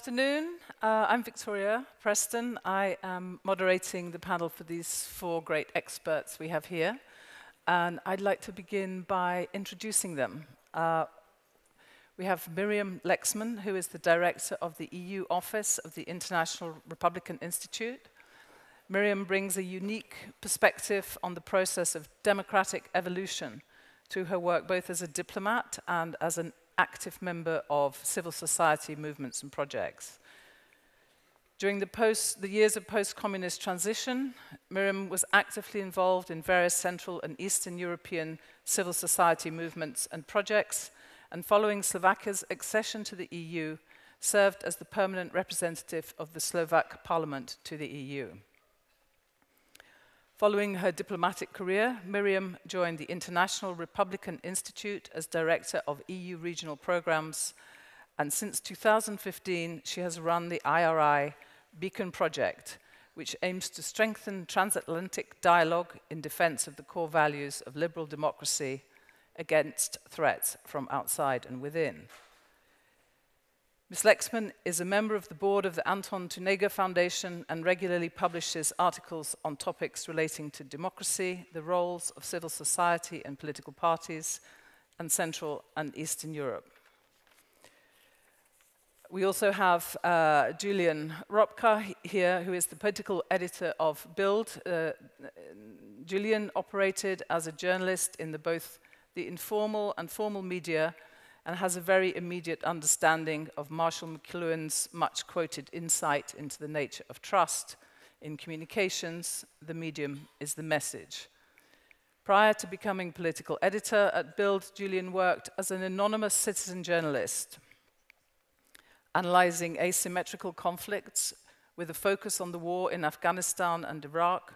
afternoon. Uh, I'm Victoria Preston. I am moderating the panel for these four great experts we have here. And I'd like to begin by introducing them. Uh, we have Miriam Lexmann, who is the director of the EU Office of the International Republican Institute. Miriam brings a unique perspective on the process of democratic evolution through her work both as a diplomat and as an active member of civil society movements and projects. During the, post, the years of post-communist transition, Miriam was actively involved in various Central and Eastern European civil society movements and projects, and following Slovakia's accession to the EU, served as the permanent representative of the Slovak parliament to the EU. Following her diplomatic career, Miriam joined the International Republican Institute as Director of EU Regional Programs, and since 2015, she has run the IRI Beacon Project, which aims to strengthen transatlantic dialogue in defense of the core values of liberal democracy against threats from outside and within. Ms. Lexmann is a member of the board of the Anton Tunega Foundation and regularly publishes articles on topics relating to democracy, the roles of civil society and political parties, and Central and Eastern Europe. We also have uh, Julian Röpcke here, who is the political editor of Bild. Uh, Julian operated as a journalist in the both the informal and formal media and has a very immediate understanding of Marshall McLuhan's much quoted insight into the nature of trust. In communications, the medium is the message. Prior to becoming political editor at Bild, Julian worked as an anonymous citizen journalist, analyzing asymmetrical conflicts with a focus on the war in Afghanistan and Iraq.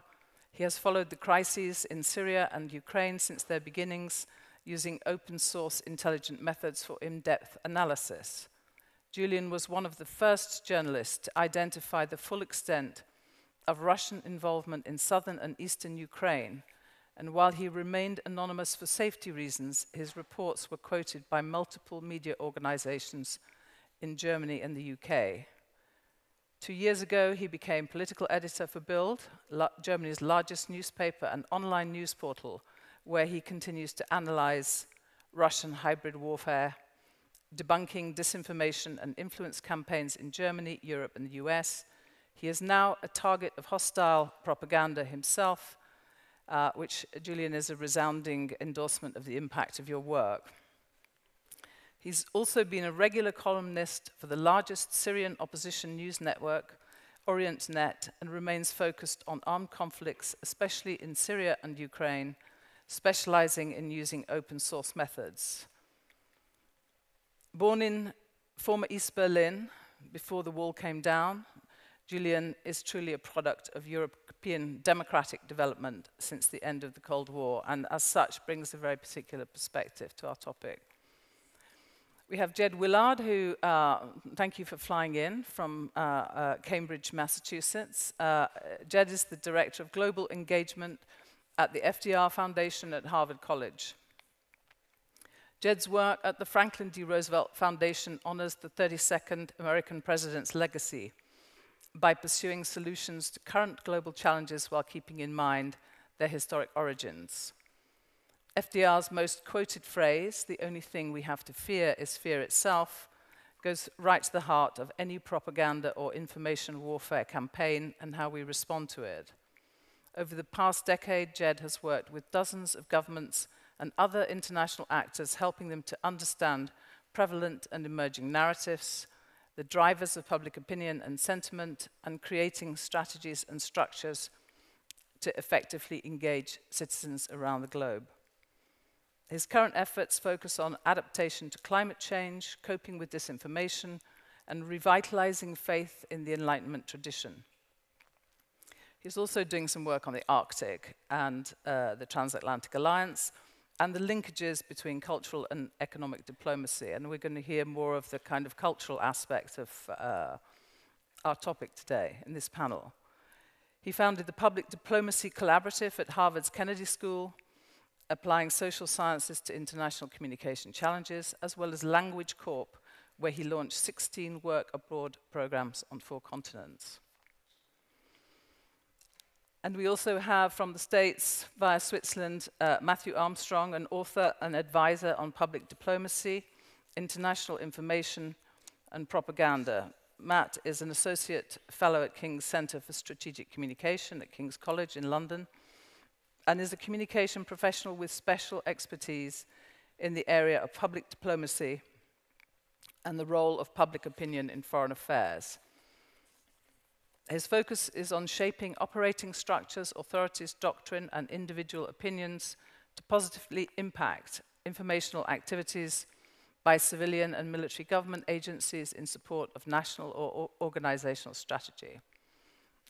He has followed the crises in Syria and Ukraine since their beginnings using open source intelligent methods for in-depth analysis. Julian was one of the first journalists to identify the full extent of Russian involvement in southern and eastern Ukraine, and while he remained anonymous for safety reasons, his reports were quoted by multiple media organizations in Germany and the UK. Two years ago, he became political editor for Bild, Germany's largest newspaper and online news portal, where he continues to analyze Russian hybrid warfare, debunking disinformation and influence campaigns in Germany, Europe, and the US. He is now a target of hostile propaganda himself, uh, which, Julian, is a resounding endorsement of the impact of your work. He's also been a regular columnist for the largest Syrian opposition news network, OrientNet, and remains focused on armed conflicts, especially in Syria and Ukraine, specializing in using open source methods. Born in former East Berlin, before the wall came down, Julian is truly a product of European democratic development since the end of the Cold War, and as such brings a very particular perspective to our topic. We have Jed Willard, who, uh, thank you for flying in from uh, uh, Cambridge, Massachusetts. Uh, Jed is the Director of Global Engagement at the FDR Foundation at Harvard College. Jed's work at the Franklin D. Roosevelt Foundation honors the 32nd American president's legacy by pursuing solutions to current global challenges while keeping in mind their historic origins. FDR's most quoted phrase, the only thing we have to fear is fear itself, goes right to the heart of any propaganda or information warfare campaign and how we respond to it. Over the past decade, Jed has worked with dozens of governments and other international actors, helping them to understand prevalent and emerging narratives, the drivers of public opinion and sentiment, and creating strategies and structures to effectively engage citizens around the globe. His current efforts focus on adaptation to climate change, coping with disinformation, and revitalizing faith in the Enlightenment tradition. He's also doing some work on the Arctic and uh, the Transatlantic Alliance and the linkages between cultural and economic diplomacy. And we're going to hear more of the kind of cultural aspect of uh, our topic today in this panel. He founded the Public Diplomacy Collaborative at Harvard's Kennedy School, applying social sciences to international communication challenges, as well as Language Corp, where he launched 16 work abroad programs on four continents. And we also have from the States, via Switzerland, uh, Matthew Armstrong, an author and advisor on public diplomacy, international information, and propaganda. Matt is an associate fellow at King's Centre for Strategic Communication at King's College in London and is a communication professional with special expertise in the area of public diplomacy and the role of public opinion in foreign affairs. His focus is on shaping operating structures, authorities, doctrine, and individual opinions to positively impact informational activities by civilian and military government agencies in support of national or organizational strategy.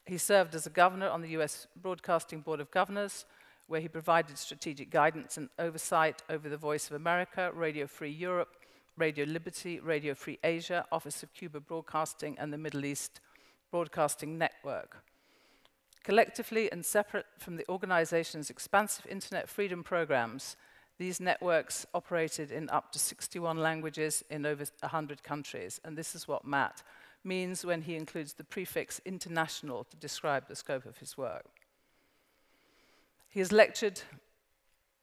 He served as a governor on the US Broadcasting Board of Governors, where he provided strategic guidance and oversight over the Voice of America, Radio Free Europe, Radio Liberty, Radio Free Asia, Office of Cuba Broadcasting, and the Middle East Broadcasting Network. Collectively and separate from the organization's expansive internet freedom programs, these networks operated in up to 61 languages in over 100 countries. And this is what Matt means when he includes the prefix international to describe the scope of his work. He has lectured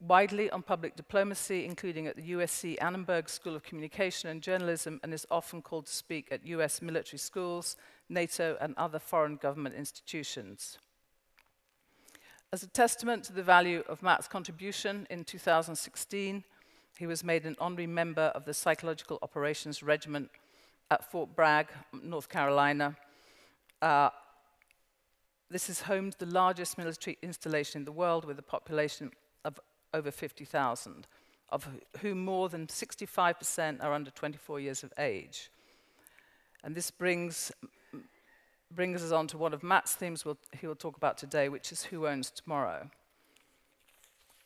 widely on public diplomacy, including at the USC Annenberg School of Communication and Journalism, and is often called to speak at US military schools, NATO, and other foreign government institutions. As a testament to the value of Matt's contribution, in 2016, he was made an honorary member of the Psychological Operations Regiment at Fort Bragg, North Carolina. Uh, this is home to the largest military installation in the world with a population over 50,000, of whom more than 65% are under 24 years of age. And this brings, brings us on to one of Matt's themes we'll, he will talk about today, which is Who Owns Tomorrow?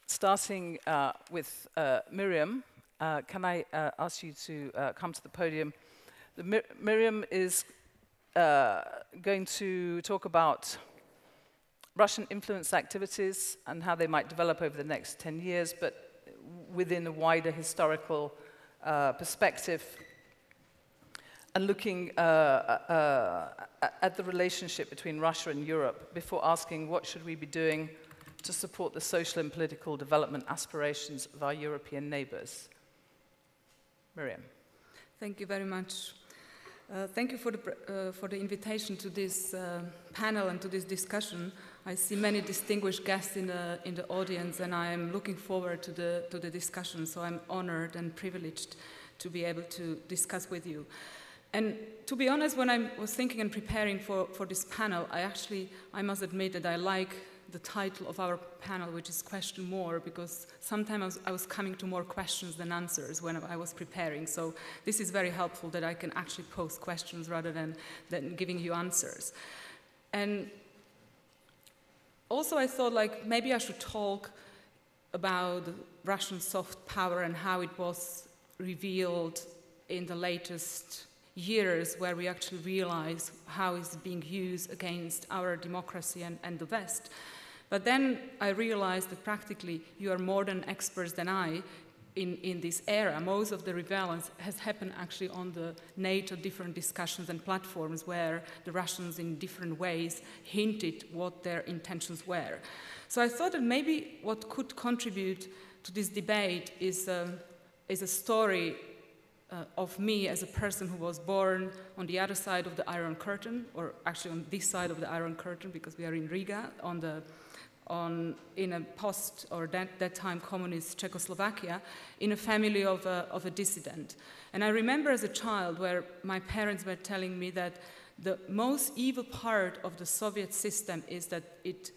Starting uh, with uh, Miriam, uh, can I uh, ask you to uh, come to the podium? The Mir Miriam is uh, going to talk about Russian influence activities and how they might develop over the next 10 years, but within a wider historical uh, perspective and looking uh, uh, at the relationship between Russia and Europe before asking what should we be doing to support the social and political development aspirations of our European neighbors. Miriam. Thank you very much. Uh, thank you for the, uh, for the invitation to this uh, panel and to this discussion. I see many distinguished guests in the, in the audience, and I am looking forward to the, to the discussion. So I'm honored and privileged to be able to discuss with you. And to be honest, when I was thinking and preparing for, for this panel, I actually, I must admit that I like the title of our panel, which is Question More, because sometimes I was, I was, coming to more questions than answers when I was preparing. So this is very helpful that I can actually pose questions rather than, than giving you answers. And also I thought like maybe I should talk about Russian soft power and how it was revealed in the latest years where we actually realize how it's being used against our democracy and, and the West. But then I realized that practically you are more than experts than I in, in this era. Most of the revalence has happened actually on the NATO different discussions and platforms where the Russians in different ways hinted what their intentions were. So I thought that maybe what could contribute to this debate is, um, is a story uh, of me as a person who was born on the other side of the Iron Curtain, or actually on this side of the Iron Curtain because we are in Riga on the on, in a post or that, that time communist Czechoslovakia in a family of a, of a dissident. And I remember as a child where my parents were telling me that the most evil part of the Soviet system is that it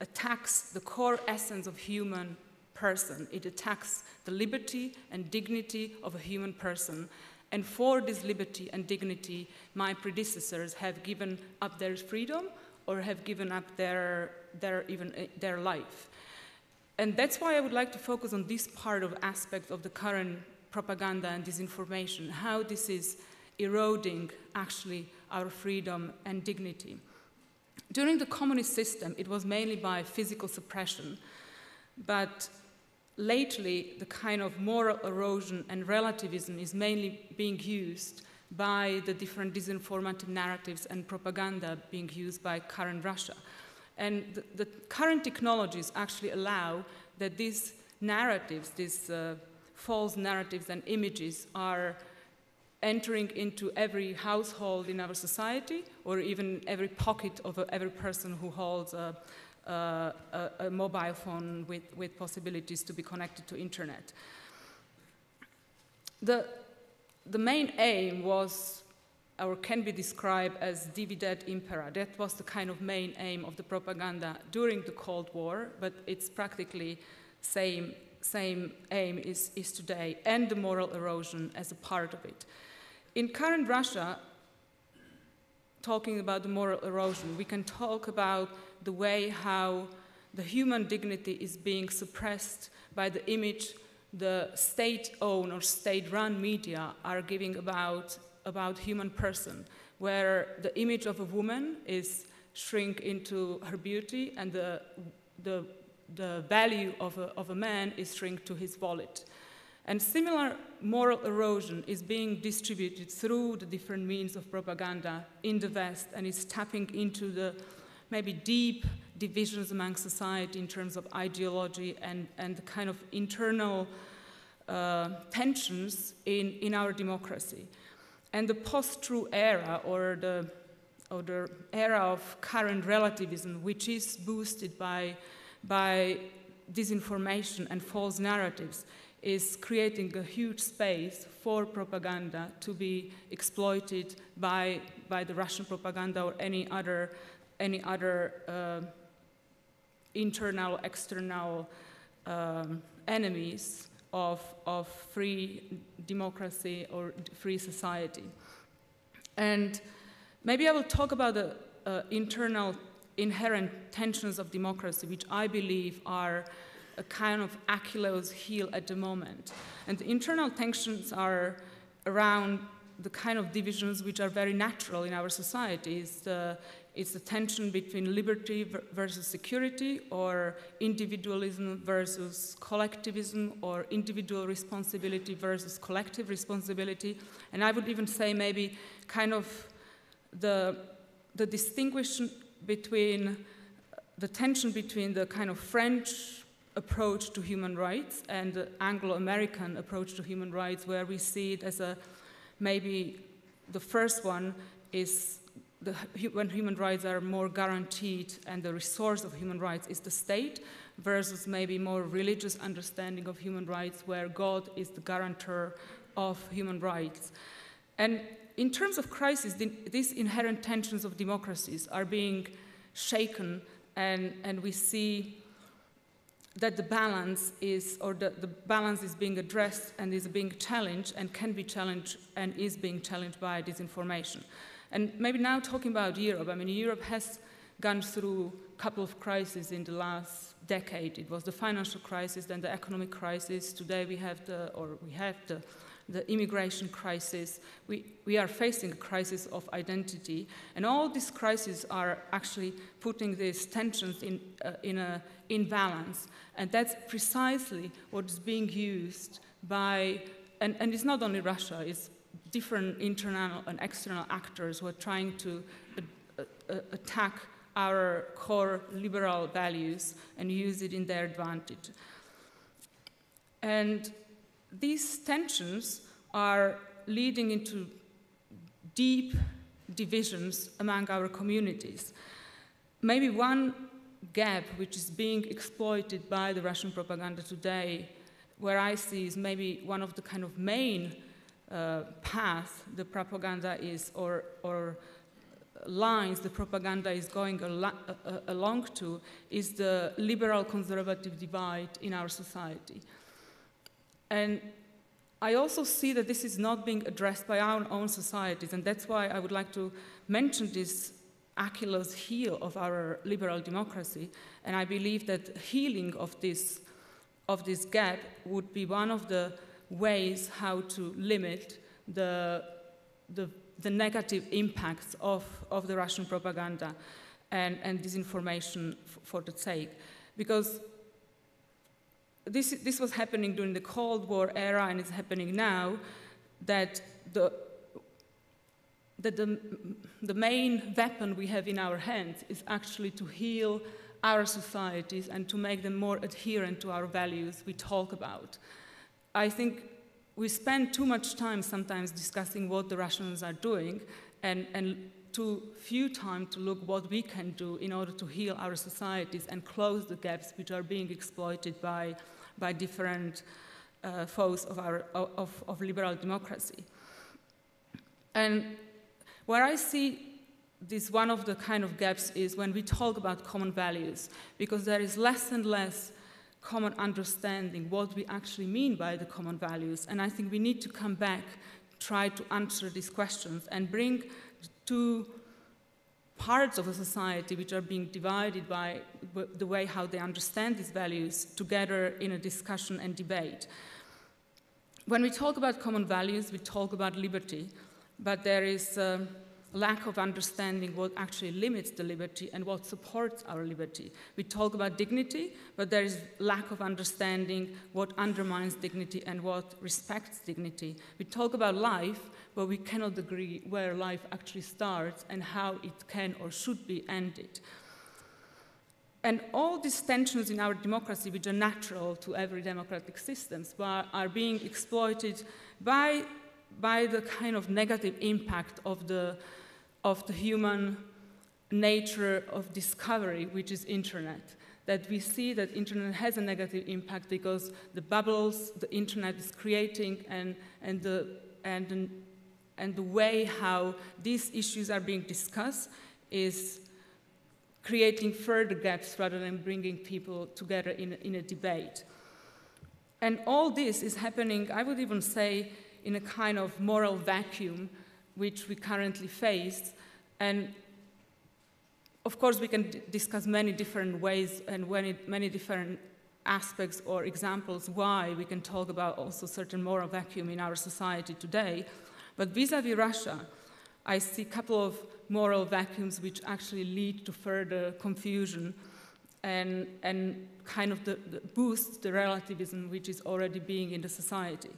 attacks the core essence of human person. It attacks the liberty and dignity of a human person. And for this liberty and dignity, my predecessors have given up their freedom or have given up their, their, even, uh, their life. And that's why I would like to focus on this part of aspect of the current propaganda and disinformation, how this is eroding actually our freedom and dignity. During the communist system, it was mainly by physical suppression, but lately, the kind of moral erosion and relativism is mainly being used by the different disinformative narratives and propaganda being used by current Russia. And the, the current technologies actually allow that these narratives, these uh, false narratives and images are entering into every household in our society or even every pocket of every person who holds a, a, a, mobile phone with, with possibilities to be connected to internet. The, the main aim was or can be described as divide et impera. That was the kind of main aim of the propaganda during the Cold War, but it's practically same, same aim is, is today, and the moral erosion as a part of it. In current Russia, talking about the moral erosion, we can talk about the way how the human dignity is being suppressed by the image the state-owned or state-run media are giving about, about human person, where the image of a woman is shrink into her beauty and the, the, the value of a, of a man is shrink to his wallet. And similar moral erosion is being distributed through the different means of propaganda in the West and is tapping into the maybe deep divisions among society in terms of ideology and, and the kind of internal uh, tensions in, in our democracy. And the post-truth era or the, or the era of current relativism, which is boosted by, by disinformation and false narratives, is creating a huge space for propaganda to be exploited by, by the Russian propaganda or any other, any other uh, internal, external um, enemies of, of free democracy or free society. And maybe I will talk about the uh, internal inherent tensions of democracy, which I believe are a kind of Achilles heel at the moment. And the internal tensions are around the kind of divisions which are very natural in our societies. The, it's the tension between liberty versus security, or individualism versus collectivism, or individual responsibility versus collective responsibility. And I would even say maybe kind of the, the distinction between the tension between the kind of French approach to human rights and the Anglo-American approach to human rights, where we see it as a maybe the first one is the, when human rights are more guaranteed and the resource of human rights is the state versus maybe more religious understanding of human rights where God is the guarantor of human rights. And in terms of crisis, the, these inherent tensions of democracies are being shaken and, and we see that the balance is, or the, the balance is being addressed and is being challenged and can be challenged and is being challenged by disinformation. And maybe now talking about Europe, I mean, Europe has gone through a couple of crises in the last decade. It was the financial crisis, then the economic crisis. Today we have the, or we have the, the immigration crisis. We, we are facing a crisis of identity. And all these crises are actually putting these tensions in, uh, in a imbalance. And that's precisely what is being used by, and, and it's not only Russia, it's different internal and external actors who are trying to uh, uh, attack our core liberal values and use it in their advantage. And these tensions are leading into deep divisions among our communities. Maybe one gap which is being exploited by the Russian propaganda today, where I see is maybe one of the kind of main path the propaganda is, or, or lines the propaganda is going al uh, along to, is the liberal conservative divide in our society. And I also see that this is not being addressed by our own societies, and that's why I would like to mention this Achilles heel of our liberal democracy. And I believe that healing of this, of this gap would be one of the ways how to limit the, the, the negative impacts of, of the Russian propaganda and, and disinformation for the sake. Because this, this was happening during the Cold War era and it's happening now, that the, that the, the main weapon we have in our hands is actually to heal our societies and to make them more adherent to our values we talk about. I think we spend too much time sometimes discussing what the Russians are doing and, and too few time to look what we can do in order to heal our societies and close the gaps which are being exploited by, by different uh, foes of, our, of, of liberal democracy. And where I see this one of the kind of gaps is when we talk about common values, because there is less and less common understanding what we actually mean by the common values. And I think we need to come back, try to answer these questions, and bring the two parts of a society which are being divided by the way how they understand these values together in a discussion and debate. When we talk about common values, we talk about liberty, but there is a lack of understanding what actually limits the liberty and what supports our liberty. We talk about dignity, but there is lack of understanding what undermines dignity and what respects dignity. We talk about life, but we cannot agree where life actually starts and how it can or should be ended. And all these tensions in our democracy, which are natural to every democratic system, are being exploited by, by the kind of negative impact of the, of the human nature of discovery, which is internet. That we see that internet has a negative impact because the bubbles the internet is creating and, and, the, and and the way how these issues are being discussed is creating further gaps rather than bringing people together in in a debate. And all this is happening, I would even say, in a kind of moral vacuum which we currently face. And of course, we can discuss many different ways and many different aspects or examples why we can talk about also certain moral vacuum in our society today. But vis-à-vis Russia, I see a couple of moral vacuums which actually lead to further confusion and, and kind of the, the boost the relativism which is already being in the society.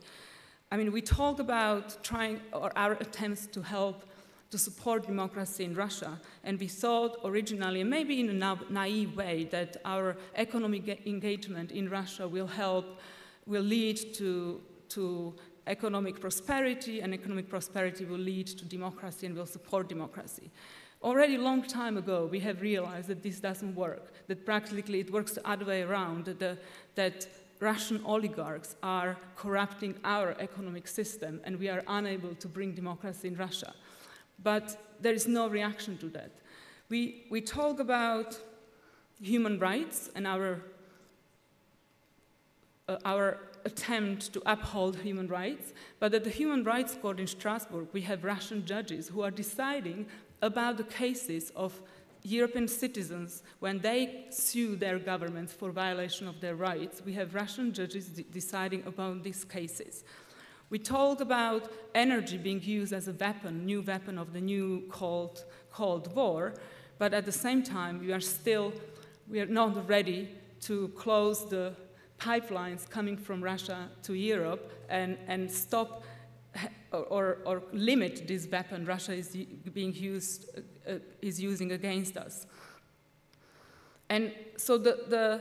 I mean, we talk about trying, or our attempts to help to support democracy in Russia, and we thought originally, maybe in a na naive way, that our economic engagement in Russia will help, will lead to, to economic prosperity, and economic prosperity will lead to democracy and will support democracy. Already a long time ago, we have realized that this doesn't work, that practically it works the other way around, that, the, that Russian oligarchs are corrupting our economic system and we are unable to bring democracy in Russia. But there is no reaction to that. We, we talk about human rights and our, uh, our attempt to uphold human rights, but at the Human Rights Court in Strasbourg, we have Russian judges who are deciding about the cases of European citizens when they sue their governments for violation of their rights. We have Russian judges de deciding about these cases. We talk about energy being used as a weapon, new weapon of the new Cold, Cold War, but at the same time, we are still, we are not ready to close the pipelines coming from Russia to Europe and, and stop or, or, limit this weapon Russia is being used, uh, is using against us. And so the, the,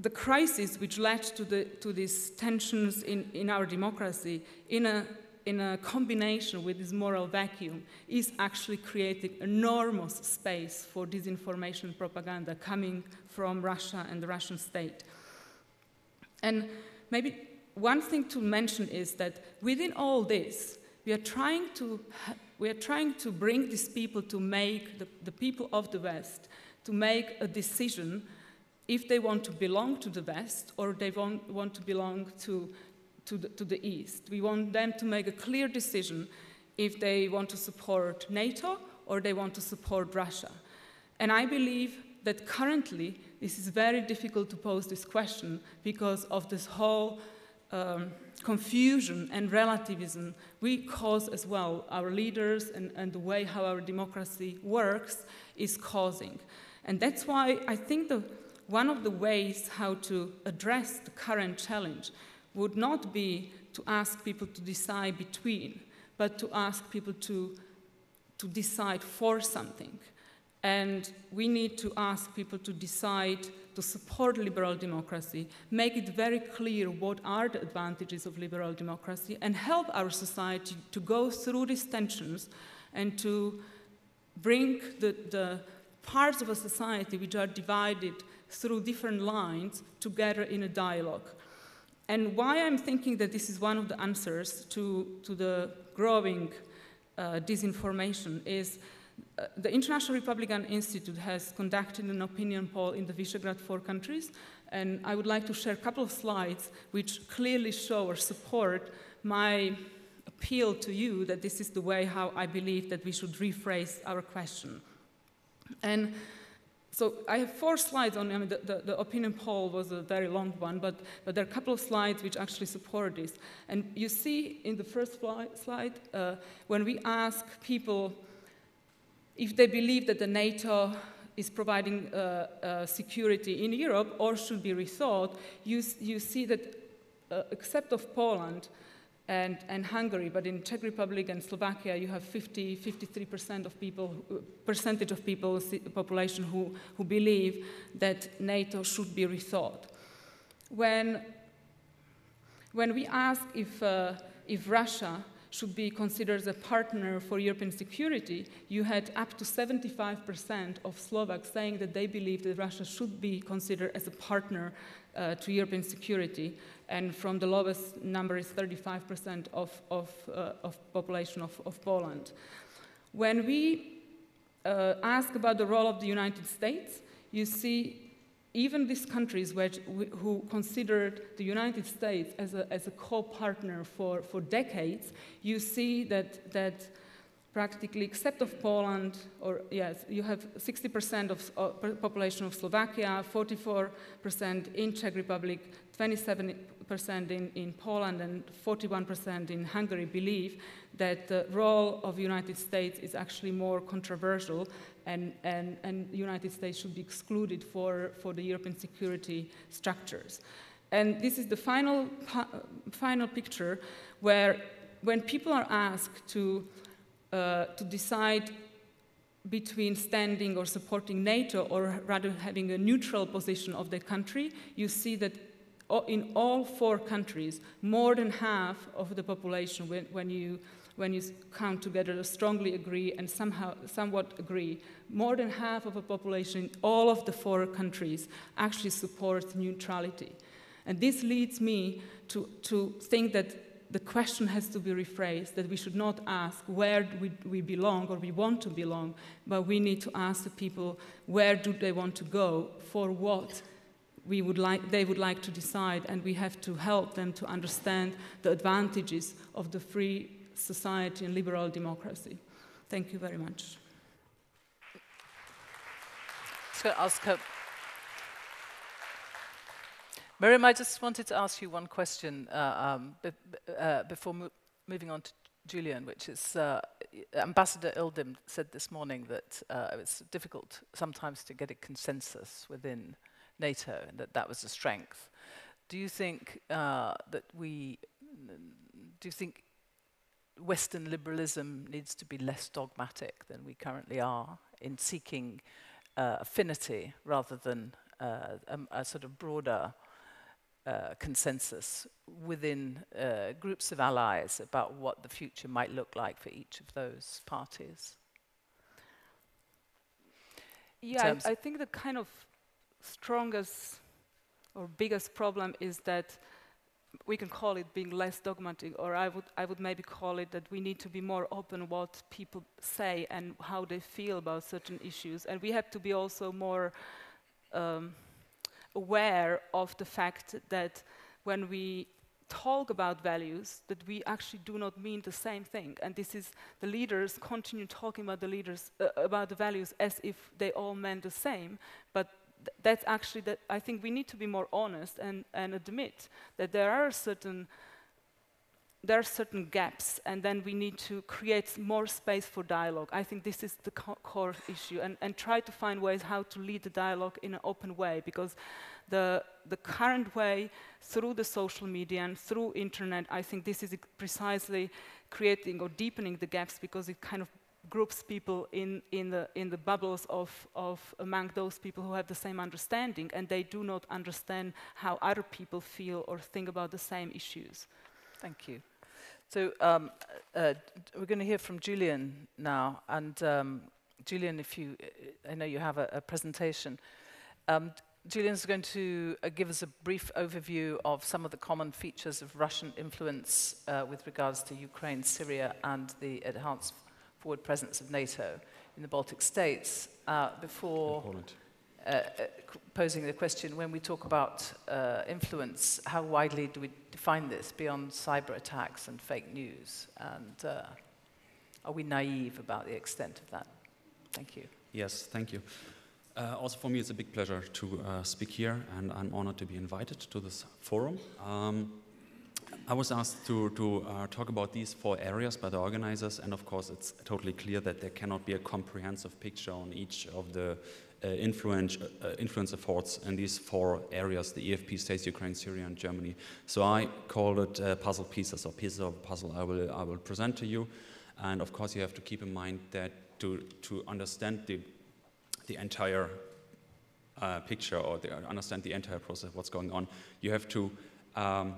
the crisis which led to, the, to these tensions in, in our democracy in a in a combination with this moral vacuum, is actually creating enormous space for disinformation propaganda coming from Russia and the Russian state. And maybe one thing to mention is that within all this, we are trying to, we are trying to bring these people to make, the, the people of the West, to make a decision if they want to belong to the West or they want, want to belong to to the, to the east. We want them to make a clear decision if they want to support NATO or they want to support Russia. And I believe that currently this is very difficult to pose this question because of this whole um, confusion and relativism we cause as well, our leaders and, and the way how our democracy works is causing. And that's why I think the one of the ways how to address the current challenge would not be to ask people to decide between, but to ask people to, to decide for something. And we need to ask people to decide to support liberal democracy, make it very clear what are the advantages of liberal democracy, and help our society to go through these tensions and to bring the, the parts of a society which are divided through different lines together in a dialogue. And why I'm thinking that this is one of the answers to, to the growing uh, disinformation is uh, the International Republican Institute has conducted an opinion poll in the Visegrad four countries, and I would like to share a couple of slides which clearly show or support my appeal to you that this is the way how I believe that we should rephrase our question. And so I have four slides on I mean, the, the, the, opinion poll was a very long one, but, but there are a couple of slides which actually support this. And you see in the first slide, uh, when we ask people if they believe that the NATO is providing uh, uh, security in Europe or should be rethought, you, you see that uh, except of Poland and, and Hungary, but in Czech Republic and Slovakia, you have 50, 53% of people, percentage of people, population who, who believe that NATO should be rethought. When, when we ask if, uh, if Russia should be considered a partner for European security, you had up to 75% of Slovaks saying that they believe that Russia should be considered as a partner uh, to European security. And from the lowest number is 35% of, of, uh, of population of, of, Poland. When we uh, ask about the role of the United States, you see even these countries which, who considered the United States as a, as a co-partner for, for decades, you see that, that practically, except of Poland, or yes, you have 60% of uh, population of Slovakia, 44% in Czech Republic, 27% in, in Poland, and 41% in Hungary believe that the role of United States is actually more controversial and, and, and the United States should be excluded for, for the European security structures. And this is the final, final picture where when people are asked to, uh, to decide between standing or supporting NATO or rather having a neutral position of the country, you see that in all four countries, more than half of the population, when, when you when you count together, strongly agree and somehow, somewhat agree. More than half of the population in all of the four countries actually supports neutrality. And this leads me to, to think that the question has to be rephrased, that we should not ask where we, we belong or we want to belong, but we need to ask the people where do they want to go, for what we would like, they would like to decide, and we have to help them to understand the advantages of the free society and liberal democracy. Thank you very much. So her. Miriam, I just wanted to ask you one question uh, um, uh, before mo moving on to Julian, which is uh, Ambassador Ildem said this morning that uh, it's difficult sometimes to get a consensus within NATO and that that was a strength. Do you think uh, that we, do you think Western liberalism needs to be less dogmatic than we currently are in seeking uh, affinity rather than uh, a, a, sort of broader uh, consensus within uh, groups of allies about what the future might look like for each of those parties. Yeah, I, I think the kind of strongest or biggest problem is that we can call it being less dogmatic, or I would, I would maybe call it that we need to be more open what people say and how they feel about certain issues. And we have to be also more um, aware of the fact that when we talk about values, that we actually do not mean the same thing. And this is the leaders continue talking about the leaders, uh, about the values as if they all meant the same, but that's actually that I think we need to be more honest and, and admit that there are certain there are certain gaps, and then we need to create more space for dialogue. I think this is the co core issue, and, and try to find ways how to lead the dialogue in an open way, because the, the current way, through the social media and through internet, I think this is precisely creating or deepening the gaps, because it kind of groups people in, in, the, in the bubbles of, of among those people who have the same understanding, and they do not understand how other people feel or think about the same issues. Thank you. So um, uh, we're going to hear from Julian now. And um, Julian, if you, I know you have a, a presentation. Um, Julian's going to uh, give us a brief overview of some of the common features of Russian influence uh, with regards to Ukraine, Syria, and the enhanced forward presence of NATO in the Baltic states uh, before uh, uh, posing the question when we talk about uh, influence, how widely do we define this beyond cyber attacks and fake news? And uh, are we naive about the extent of that? Thank you. Yes, thank you. Uh, also, for me, it's a big pleasure to uh, speak here, and I'm honored to be invited to this forum. Um, I was asked to, to uh, talk about these four areas by the organizers, and of course, it's totally clear that there cannot be a comprehensive picture on each of the uh, influence, uh, influence efforts in these four areas the EFP states, Ukraine, Syria, and Germany. So I called it uh, puzzle pieces or pieces of puzzle I will, I will present to you. And of course, you have to keep in mind that to, to understand the, the entire uh, picture or the, understand the entire process what's going on, you have to um,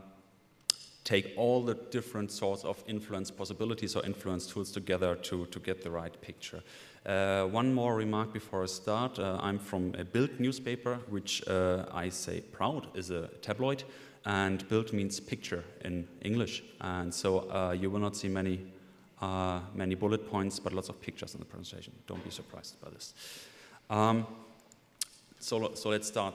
take all the different sorts of influence possibilities or influence tools together to, to get the right picture. Uh, one more remark before I start. Uh, I'm from a Bild newspaper, which uh, I say proud is a tabloid, and Bild means picture in English. And so uh, you will not see many, uh, many bullet points, but lots of pictures in the presentation. Don't be surprised by this. Um, so, so let's start.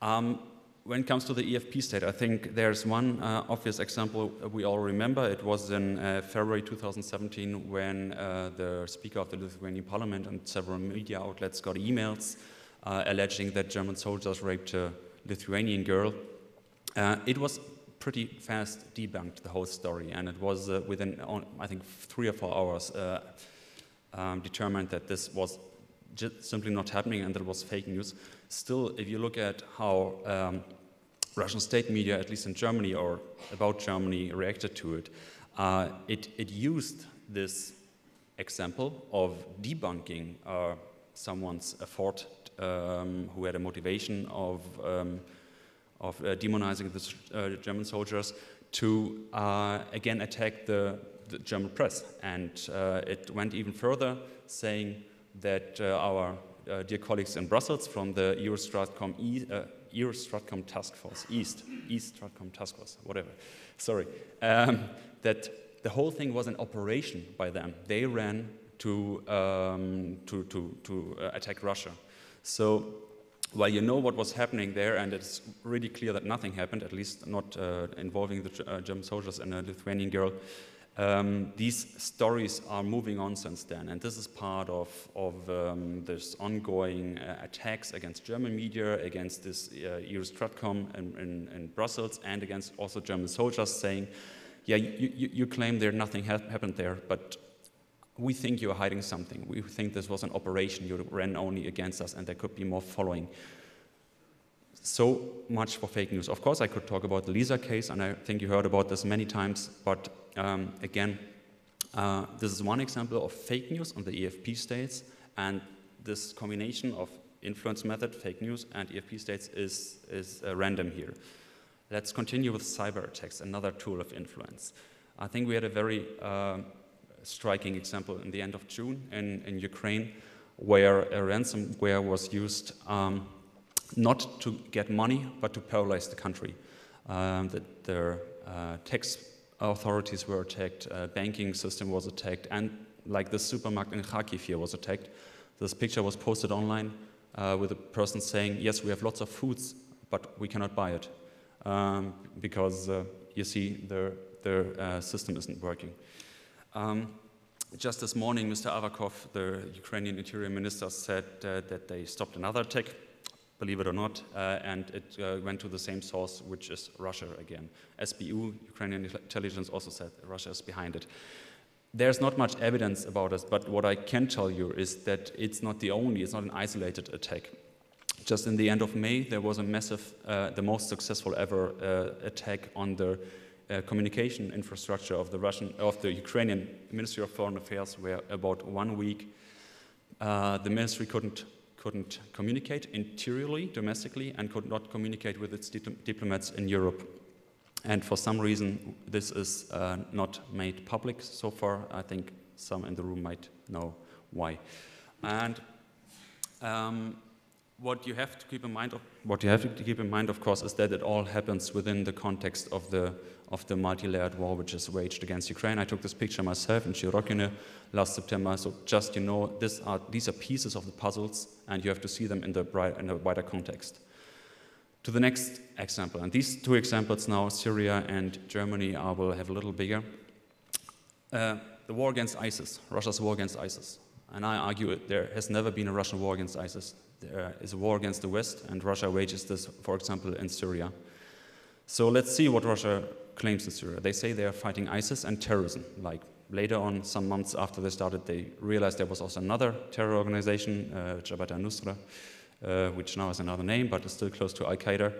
Um, when it comes to the EFP state, I think there's one uh, obvious example we all remember. It was in uh, February 2017 when uh, the Speaker of the Lithuanian Parliament and several media outlets got emails uh, alleging that German soldiers raped a Lithuanian girl. Uh, it was pretty fast debunked, the whole story, and it was uh, within, I think, three or four hours um, determined that this was simply not happening and that was fake news. Still, if you look at how um, Russian state media, at least in Germany or about Germany, reacted to it, uh, it, it, used this example of debunking uh, someone's effort um, who had a motivation of, um, of uh, demonizing the uh, German soldiers to uh, again attack the, the, German press. And uh, it went even further, saying that our uh, dear colleagues in Brussels from the Eurostratcom, e, uh, Eurostratcom Task Force, East, East Stratcom Task Force, whatever, sorry, um, that the whole thing was an operation by them. They ran to, um, to, to, to uh, attack Russia. So while you know what was happening there, and it's really clear that nothing happened, at least not uh, involving the uh, German soldiers and a Lithuanian girl, um, these stories are moving on since then, and this is part of, of um, this ongoing uh, attacks against German media, against this uh, Eurostratcom in, in, in, Brussels, and against also German soldiers saying, yeah, you, you, you claim there nothing ha happened there, but we think you're hiding something. We think this was an operation you ran only against us, and there could be more following. So much for fake news. Of course, I could talk about the Lisa case, and I think you heard about this many times, but um, again, uh, this is one example of fake news on the EFP states, and this combination of influence method, fake news, and EFP states is, is uh, random here. Let's continue with cyber attacks, another tool of influence. I think we had a very uh, striking example in the end of June in, in Ukraine, where a ransomware was used um, not to get money, but to paralyze the country. Um, the, their uh, tax authorities were attacked, uh, banking system was attacked, and like the supermarket in Kharkiv here was attacked. This picture was posted online uh, with a person saying, yes, we have lots of foods, but we cannot buy it um, because, uh, you see, their, their uh, system isn't working. Um, just this morning, Mr. Avakov, the Ukrainian interior minister, said uh, that they stopped another attack believe it or not, uh, and it uh, went to the same source, which is Russia again. SBU, Ukrainian intelligence, also said Russia is behind it. There's not much evidence about us, but what I can tell you is that it's not the only, it's not an isolated attack. Just in the end of May, there was a massive, uh, the most successful ever uh, attack on the uh, communication infrastructure of the Russian, of the Ukrainian Ministry of Foreign Affairs, where about one week uh, the ministry couldn't couldn't communicate interiorly, domestically, and could not communicate with its diplomats in Europe. And for some reason, this is uh, not made public so far. I think some in the room might know why. And um, what you have to keep in mind, of, what you have to keep in mind, of course, is that it all happens within the context of the of the multi-layered war which is waged against Ukraine. I took this picture myself in Shirokine last September. So just you know, are, these are pieces of the puzzles, and you have to see them in the, bright, in a wider context. To the next example, and these two examples now, Syria and Germany, I will have a little bigger. Uh, the war against ISIS, Russia's war against ISIS. And I argue there has never been a Russian war against ISIS. There is a war against the West, and Russia wages this, for example, in Syria. So let's see what Russia claims in Syria. They say they are fighting ISIS and terrorism. Like later on, some months after they started, they realized there was also another terror organization, uh, Jabhat al-Nusra, uh, which now has another name, but is still close to Al-Qaeda.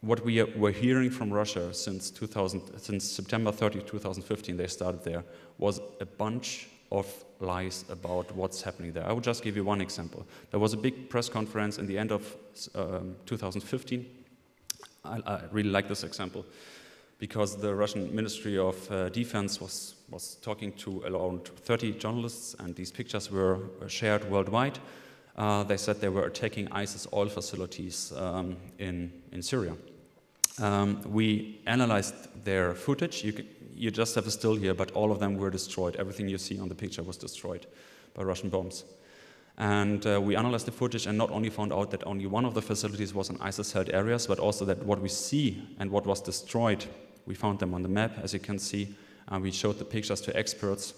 What we were hearing from Russia since, 2000, since September 30, 2015, they started there, was a bunch of lies about what's happening there. I will just give you one example. There was a big press conference in the end of um, 2015. I, I, really like this example because the Russian Ministry of uh, Defense was, was talking to around 30 journalists, and these pictures were shared worldwide. Uh, they said they were attacking ISIS oil facilities um, in, in Syria. Um, we analyzed their footage. You, you just have a still here, but all of them were destroyed. Everything you see on the picture was destroyed by Russian bombs. And uh, we analyzed the footage and not only found out that only one of the facilities was in ISIS held areas, but also that what we see and what was destroyed we found them on the map, as you can see, and we showed the pictures to experts.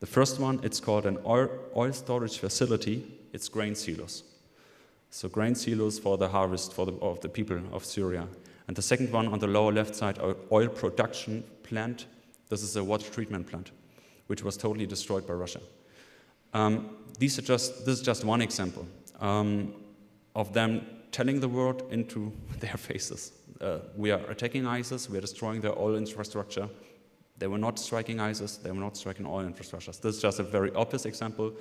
The first one, it's called an oil, oil storage facility. It's grain silos. So grain silos for the harvest for the, of the people of Syria. And the second one on the lower left side, oil production plant. This is a water treatment plant, which was totally destroyed by Russia. Um, these are just, this is just one example um, of them telling the world into their faces uh, we are attacking ISIS, we are destroying their oil infrastructure. They were not striking ISIS, they were not striking oil infrastructures. This is just a very obvious example.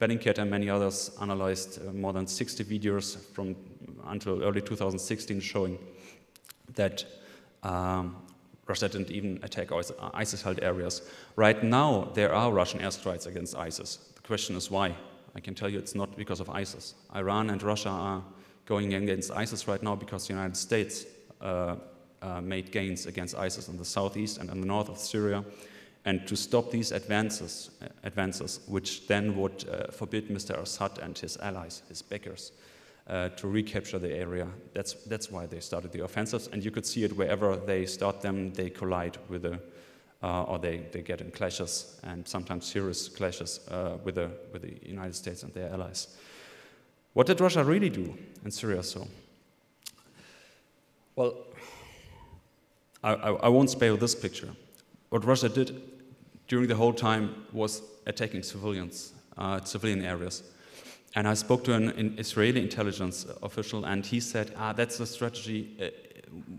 Bellingcat and many others analyzed uh, more than 60 videos from until early 2016 showing that um, Russia didn't even attack ISIS-held areas. Right now, there are Russian airstrikes against ISIS. The question is why? I can tell you it's not because of ISIS. Iran and Russia are going against ISIS right now because the United States uh, uh, made gains against ISIS in the southeast and in the north of Syria, and to stop these advances, uh, advances which then would forbid Mr. Assad and his allies, his backers, uh, to recapture the area. That's, that's why they started the offensives, and you could see it wherever they start them, they collide with the, uh, or they, they get in clashes, and sometimes serious clashes uh, with, the, with the United States and their allies. What did Russia really do in Syria so? Well, I, I, won't spare this picture. What Russia did during the whole time was attacking civilians, uh, civilian areas. And I spoke to an, an, Israeli intelligence official, and he said, ah, that's a strategy, uh,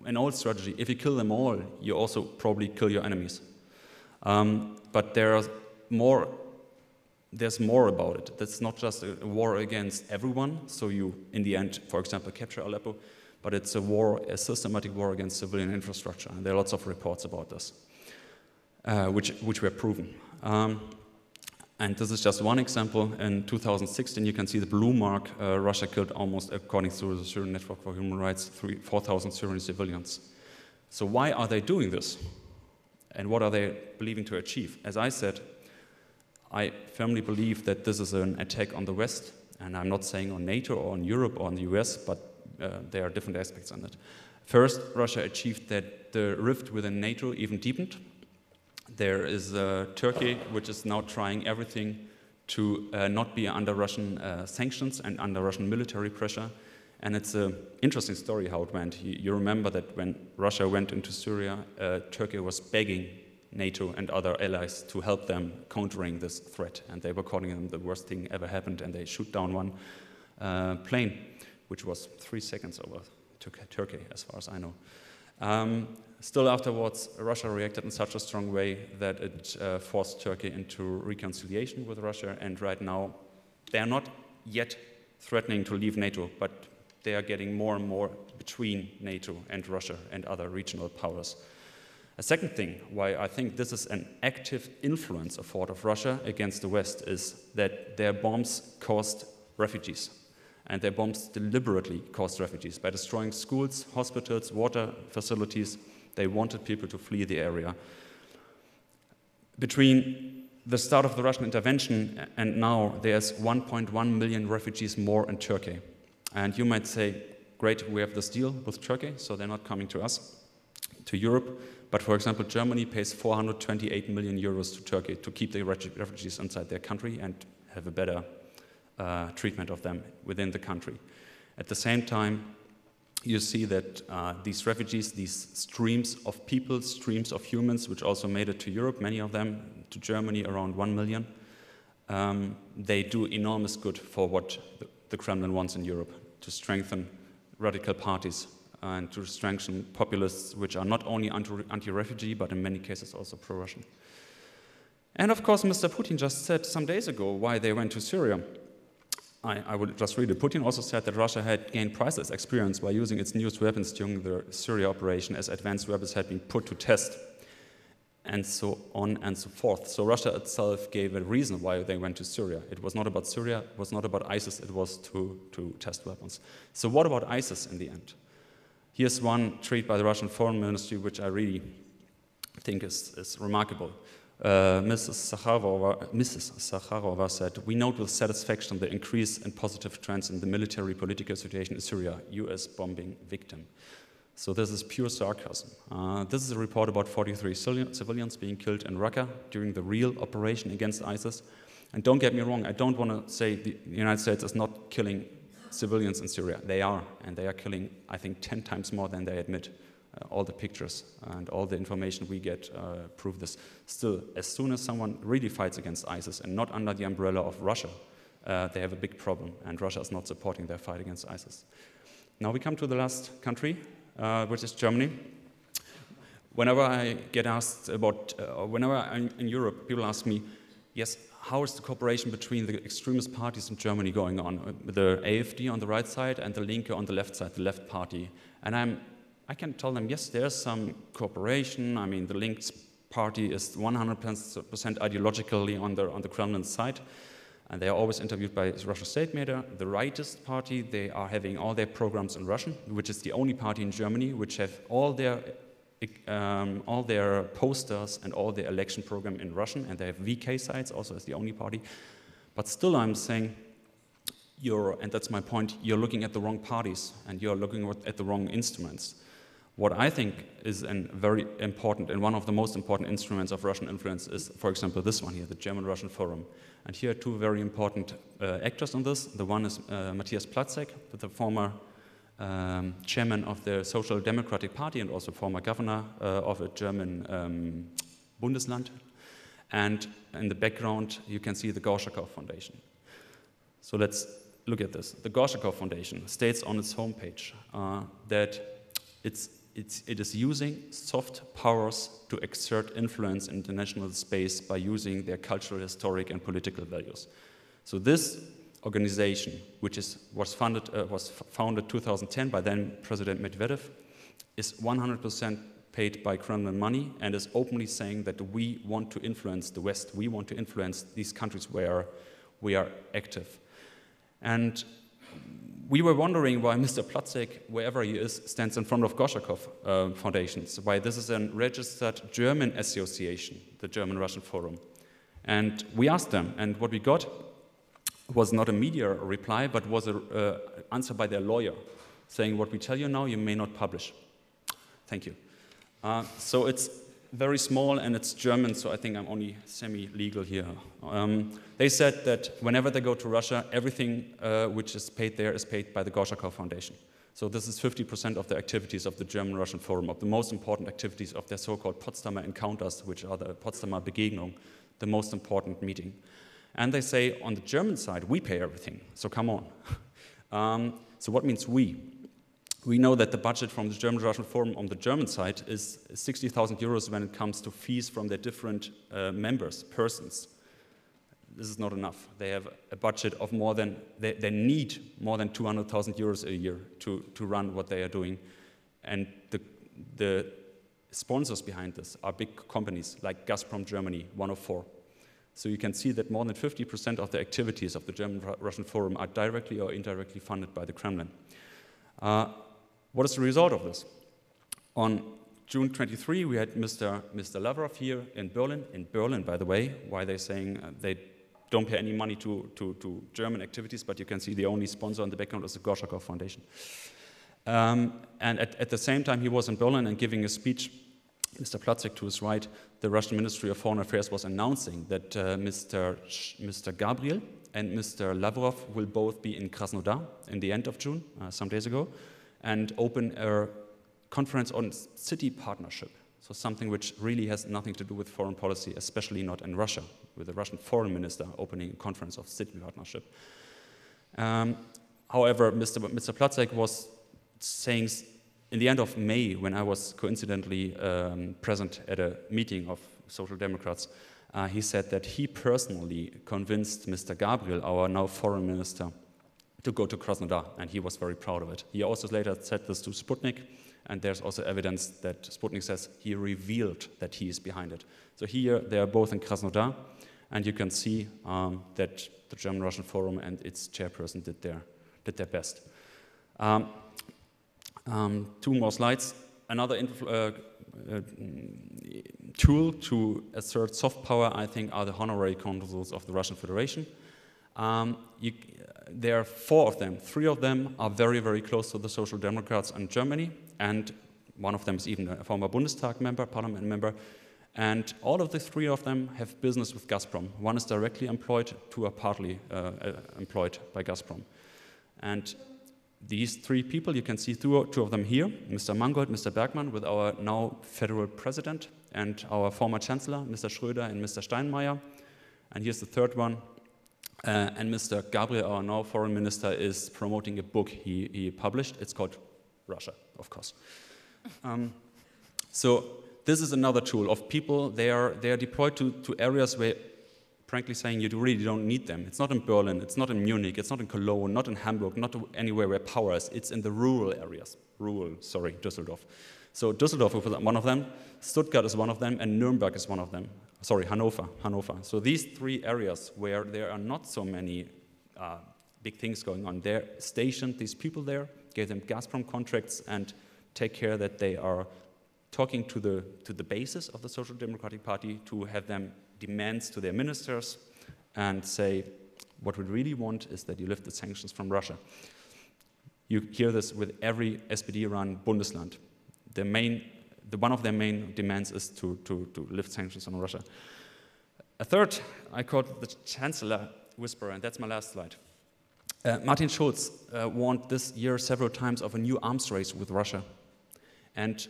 an old strategy. If you kill them all, you also probably kill your enemies. Um, but there are more, there's more about it. That's not just a war against everyone, so you, in the end, for example, capture Aleppo, but it's a war, a systematic war against civilian infrastructure. And there are lots of reports about this, uh, which, which were proven. Um, and this is just one example. In 2016, you can see the blue mark. Uh, Russia killed almost, according to the Syrian Network for Human Rights, 4,000 Syrian civilians. So why are they doing this? And what are they believing to achieve? As I said, I firmly believe that this is an attack on the West, and I'm not saying on NATO or on Europe or on the US, but uh, there are different aspects on it. First, Russia achieved that the rift within NATO even deepened. There is uh, Turkey, which is now trying everything to uh, not be under Russian uh, sanctions and under Russian military pressure. And it's an interesting story how it went. You, you remember that when Russia went into Syria, uh, Turkey was begging NATO and other allies to help them countering this threat. And they were calling them the worst thing ever happened, and they shoot down one uh, plane, which was three seconds over to Turkey, as far as I know. Um, still afterwards, Russia reacted in such a strong way that it uh, forced Turkey into reconciliation with Russia, and right now they are not yet threatening to leave NATO, but they are getting more and more between NATO and Russia and other regional powers. A second thing why I think this is an active influence of Russia against the West is that their bombs caused refugees. And their bombs deliberately caused refugees by destroying schools, hospitals, water facilities. They wanted people to flee the area. Between the start of the Russian intervention and now, there's 1.1 million refugees more in Turkey. And you might say, great, we have this deal with Turkey, so they're not coming to us, to Europe. But for example, Germany pays 428 million euros to Turkey to keep the refugees inside their country and have a better uh, treatment of them within the country. At the same time, you see that uh, these refugees, these streams of people, streams of humans, which also made it to Europe, many of them to Germany, around 1 million, um, they do enormous good for what the, Kremlin wants in Europe to strengthen radical parties and to strengthen populists which are not only anti refugee, but in many cases also pro Russian. And of course, Mr. Putin just said some days ago why they went to Syria. I, I would just read it. Putin also said that Russia had gained priceless experience by using its newest weapons during the Syria operation as advanced weapons had been put to test, and so on and so forth. So Russia itself gave a reason why they went to Syria. It was not about Syria, it was not about ISIS, it was to, to test weapons. So what about ISIS in the end? Here's one tweet by the Russian Foreign Ministry, which I really think is, is remarkable. Uh, Mrs. Zakharova, Mrs. Said, We note with satisfaction the increase in positive trends in the military political situation in Syria, US bombing victim. So this is pure sarcasm. Uh, this is a report about 43 civilians being killed in Raqqa during the real operation against ISIS. And don't get me wrong, I don't want to say the United States is not killing civilians in Syria. They are, and they are killing, I think, 10 times more than they admit. Uh, all the pictures and all the information we get uh, prove this. Still, as soon as someone really fights against ISIS and not under the umbrella of Russia, uh, they have a big problem, and Russia is not supporting their fight against ISIS. Now we come to the last country, which is Germany. Whenever I get asked about, uh, whenever I'm in Europe, people ask me, yes, how is the cooperation between the extremist parties in Germany going on? The AFD on the right side and the Linke on the left side, the left party. And I'm I can tell them, yes, there's some cooperation. I mean, the Linke party is 100% ideologically on the, on the Kremlin side. And they are always interviewed by Russian state media. The rightist party, they are having all their programs in Russian, which is the only party in Germany which have all their um, all their posters and all their election program in Russian, and they have VK sites also as the only party. But still, I'm saying you're, and that's my point, you're looking at the wrong parties and you're looking at the wrong instruments. What I think is a very important and one of the most important instruments of Russian influence is, for example, this one here, the German-Russian Forum. And here are two very important uh, actors on this. The one is uh, Matthias Platzeck, the former um, chairman of the Social Democratic Party and also former governor uh, of a German um, Bundesland. And in the background, you can see the Gorchakov Foundation. So let's look at this. The Gorchakov Foundation states on its homepage uh, that it's it's, it is using soft powers to exert influence in international space by using their cultural, historic, and political values. So this organization, which is, was, funded, uh, was founded 2010 by then President Medvedev, is 100% paid by Kremlin money and is openly saying that we want to influence the West, we want to influence these countries where we are active. And we were wondering why Mr. Platzeck, wherever he is, stands in front of Gorchakov uh, Foundations, why this is a registered German association, the German-Russian Forum. And we asked them, and what we got was not a media reply, but was an uh, answer by their lawyer, saying, what we tell you now, you may not publish. Thank you. Uh, so it's very small and it's German, so I think I'm only semi legal here. Um, they said that whenever they go to Russia, everything uh, which is paid there is paid by the Gorchakov Foundation. So this is 50% of the activities of the German-Russian Forum, of the most important activities of their so-called Potsdamer encounters, which are the Potsdamer Begegnung, the most important meeting. And they say, on the German side, we pay everything, so come on. um, so what means we? We know that the budget from the German-Russian Forum on the German side is 60,000 euros when it comes to fees from their different uh, members, persons. This is not enough. They have a budget of more than, they, they need more than 200,000 euros a year to, to run what they are doing. And the, the sponsors behind this are big companies like Gazprom Germany, 104. So you can see that more than 50% of the activities of the German-Russian Forum are directly or indirectly funded by the Kremlin. Uh, what is the result of this? On June 23, we had Mr. Mr. Lavrov here in Berlin, in Berlin, by the way. Why they're saying uh, they don't pay any money to, to, to, German activities, but you can see the only sponsor in the background is the Gorchakov Foundation. Um, and at, at, the same time, he was in Berlin and giving a speech. Mr. Platzeck, to his right, the Russian Ministry of Foreign Affairs was announcing that uh, Mr. Mr. Gabriel and Mr. Lavrov will both be in Krasnodar in the end of June, uh, some days ago and open a conference on city partnership. So something which really has nothing to do with foreign policy, especially not in Russia, with the Russian foreign minister opening a conference of city partnership. Um, however, Mr. Mr. Platzeck was saying in the end of May, when I was coincidentally um, present at a meeting of Social Democrats, uh, he said that he personally convinced Mr. Gabriel, our now foreign minister, to go to Krasnodar, and he was very proud of it. He also later said this to Sputnik, and there's also evidence that Sputnik says he revealed that he is behind it. So here they are both in Krasnodar, and you can see um, that the German-Russian Forum and its chairperson did their, did their best. Um, um, two more slides. Another uh, uh, tool to assert soft power, I think, are the honorary consuls of the Russian Federation. Um, you, there are four of them. Three of them are very, very close to the Social Democrats in Germany, and one of them is even a former Bundestag member, parliament member. And all of the three of them have business with Gazprom. One is directly employed, two are partly uh, uh, employed by Gazprom. And these three people, you can see two, of them here, Mr. Mangold, Mr. Bergmann, with our now federal president, and our former chancellor, Mr. Schröder and Mr. Steinmeier. And here's the third one, uh, and Mr. Gabriel, our now foreign minister, is promoting a book he, he published. It's called Russia, of course. Um, so this is another tool of people. They are, they are deployed to, to areas where, frankly saying, you really don't need them. It's not in Berlin, it's not in Munich, it's not in Cologne, not in Hamburg, not anywhere where power is. It's in the rural areas. Rural, sorry, Düsseldorf. So Düsseldorf is one of them, Stuttgart is one of them, and Nuremberg is one of them sorry, Hanover, Hanover. So these three areas where there are not so many uh, big things going on, they're stationed these people there, gave them Gazprom contracts, and take care that they are talking to the, to the basis of the Social Democratic Party to have them demands to their ministers and say, what we really want is that you lift the sanctions from Russia. You hear this with every SPD-run Bundesland. The main the, one of their main demands is to, to, to lift sanctions on Russia. A third, I call it the Chancellor Whisperer, and that's my last slide. Uh, Martin Schulz uh, warned this year several times of a new arms race with Russia. And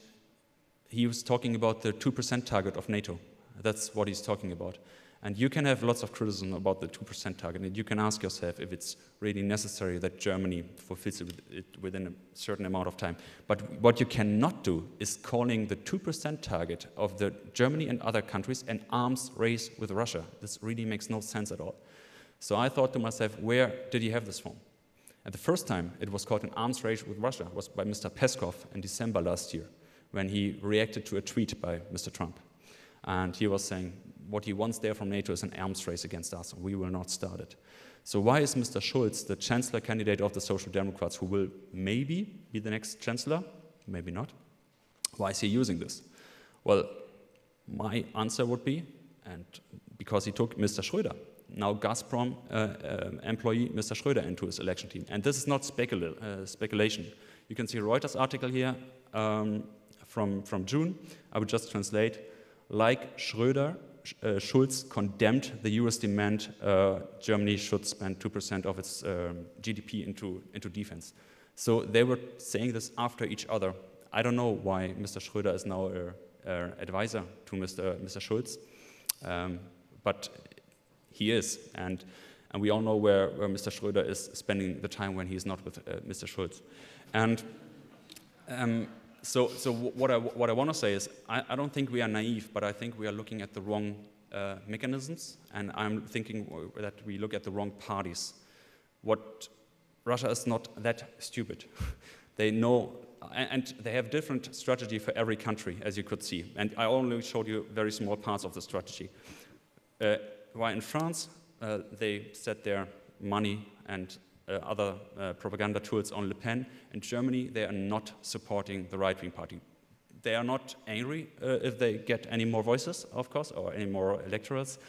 he was talking about the 2% target of NATO. That's what he's talking about. And you can have lots of criticism about the 2% target, and you can ask yourself if it's really necessary that Germany fulfills it within a certain amount of time. But what you cannot do is calling the 2% target of the Germany and other countries an arms race with Russia. This really makes no sense at all. So I thought to myself, where did he have this from? And the first time it was called an arms race with Russia was by Mr. Peskov in December last year, when he reacted to a tweet by Mr. Trump. And he was saying, what he wants there from NATO is an arms race against us. We will not start it. So why is Mr. Schulz the chancellor candidate of the Social Democrats who will maybe be the next chancellor? Maybe not. Why is he using this? Well, my answer would be, and because he took Mr. Schröder, now Gazprom uh, uh, employee Mr. Schröder into his election team. And this is not specula uh, speculation. You can see Reuters article here um, from, from June. I would just translate like Schröder, uh, Schulz condemned the US demand uh, Germany should spend 2% of its um, GDP into, into defense. So they were saying this after each other. I don't know why Mr. Schröder is now an advisor to Mr. Mr. Schulz, um, but he is. And, and we all know where, where Mr. Schröder is spending the time when he's not with uh, Mr. Schulz. And um, so, so what I, what I want to say is, I, I, don't think we are naive, but I think we are looking at the wrong uh, mechanisms, and I'm thinking that we look at the wrong parties. What Russia is not that stupid. they know, and they have different strategy for every country, as you could see. And I only showed you very small parts of the strategy. Uh, in France, uh, they set their money and other uh, propaganda tools on Le Pen. In Germany, they are not supporting the right-wing party. They are not angry uh, if they get any more voices, of course, or any more electorates.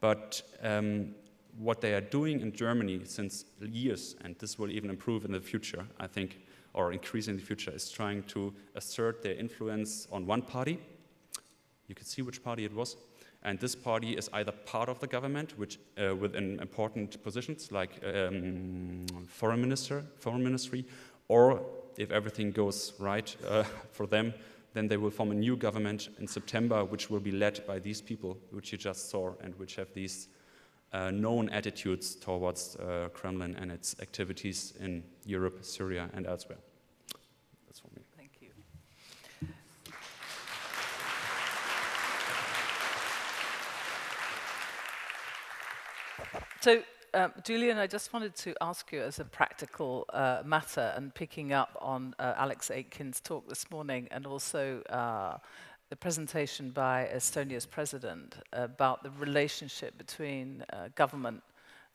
But um, what they are doing in Germany since years, and this will even improve in the future, I think, or increase in the future, is trying to assert their influence on one party. You can see which party it was. And this party is either part of the government, which uh, within important positions like um, foreign minister, foreign ministry, or if everything goes right uh, for them, then they will form a new government in September, which will be led by these people, which you just saw, and which have these uh, known attitudes towards uh, Kremlin and its activities in Europe, Syria, and elsewhere. So, um, Julian, I just wanted to ask you as a practical uh, matter and picking up on uh, Alex Aitken's talk this morning and also uh, the presentation by Estonia's president about the relationship between uh, government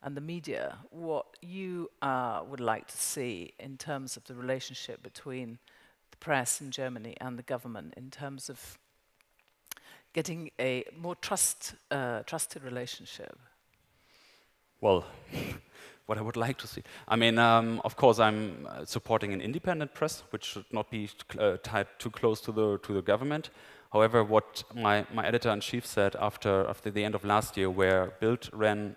and the media, what you uh, would like to see in terms of the relationship between the press in Germany and the government in terms of getting a more trust, uh, trusted relationship? Well, what I would like to see. I mean, um, of course, I'm uh, supporting an independent press, which should not be uh, tied too close to the to the government. However, what my, my editor-in-chief said after, after the end of last year, where Bild ran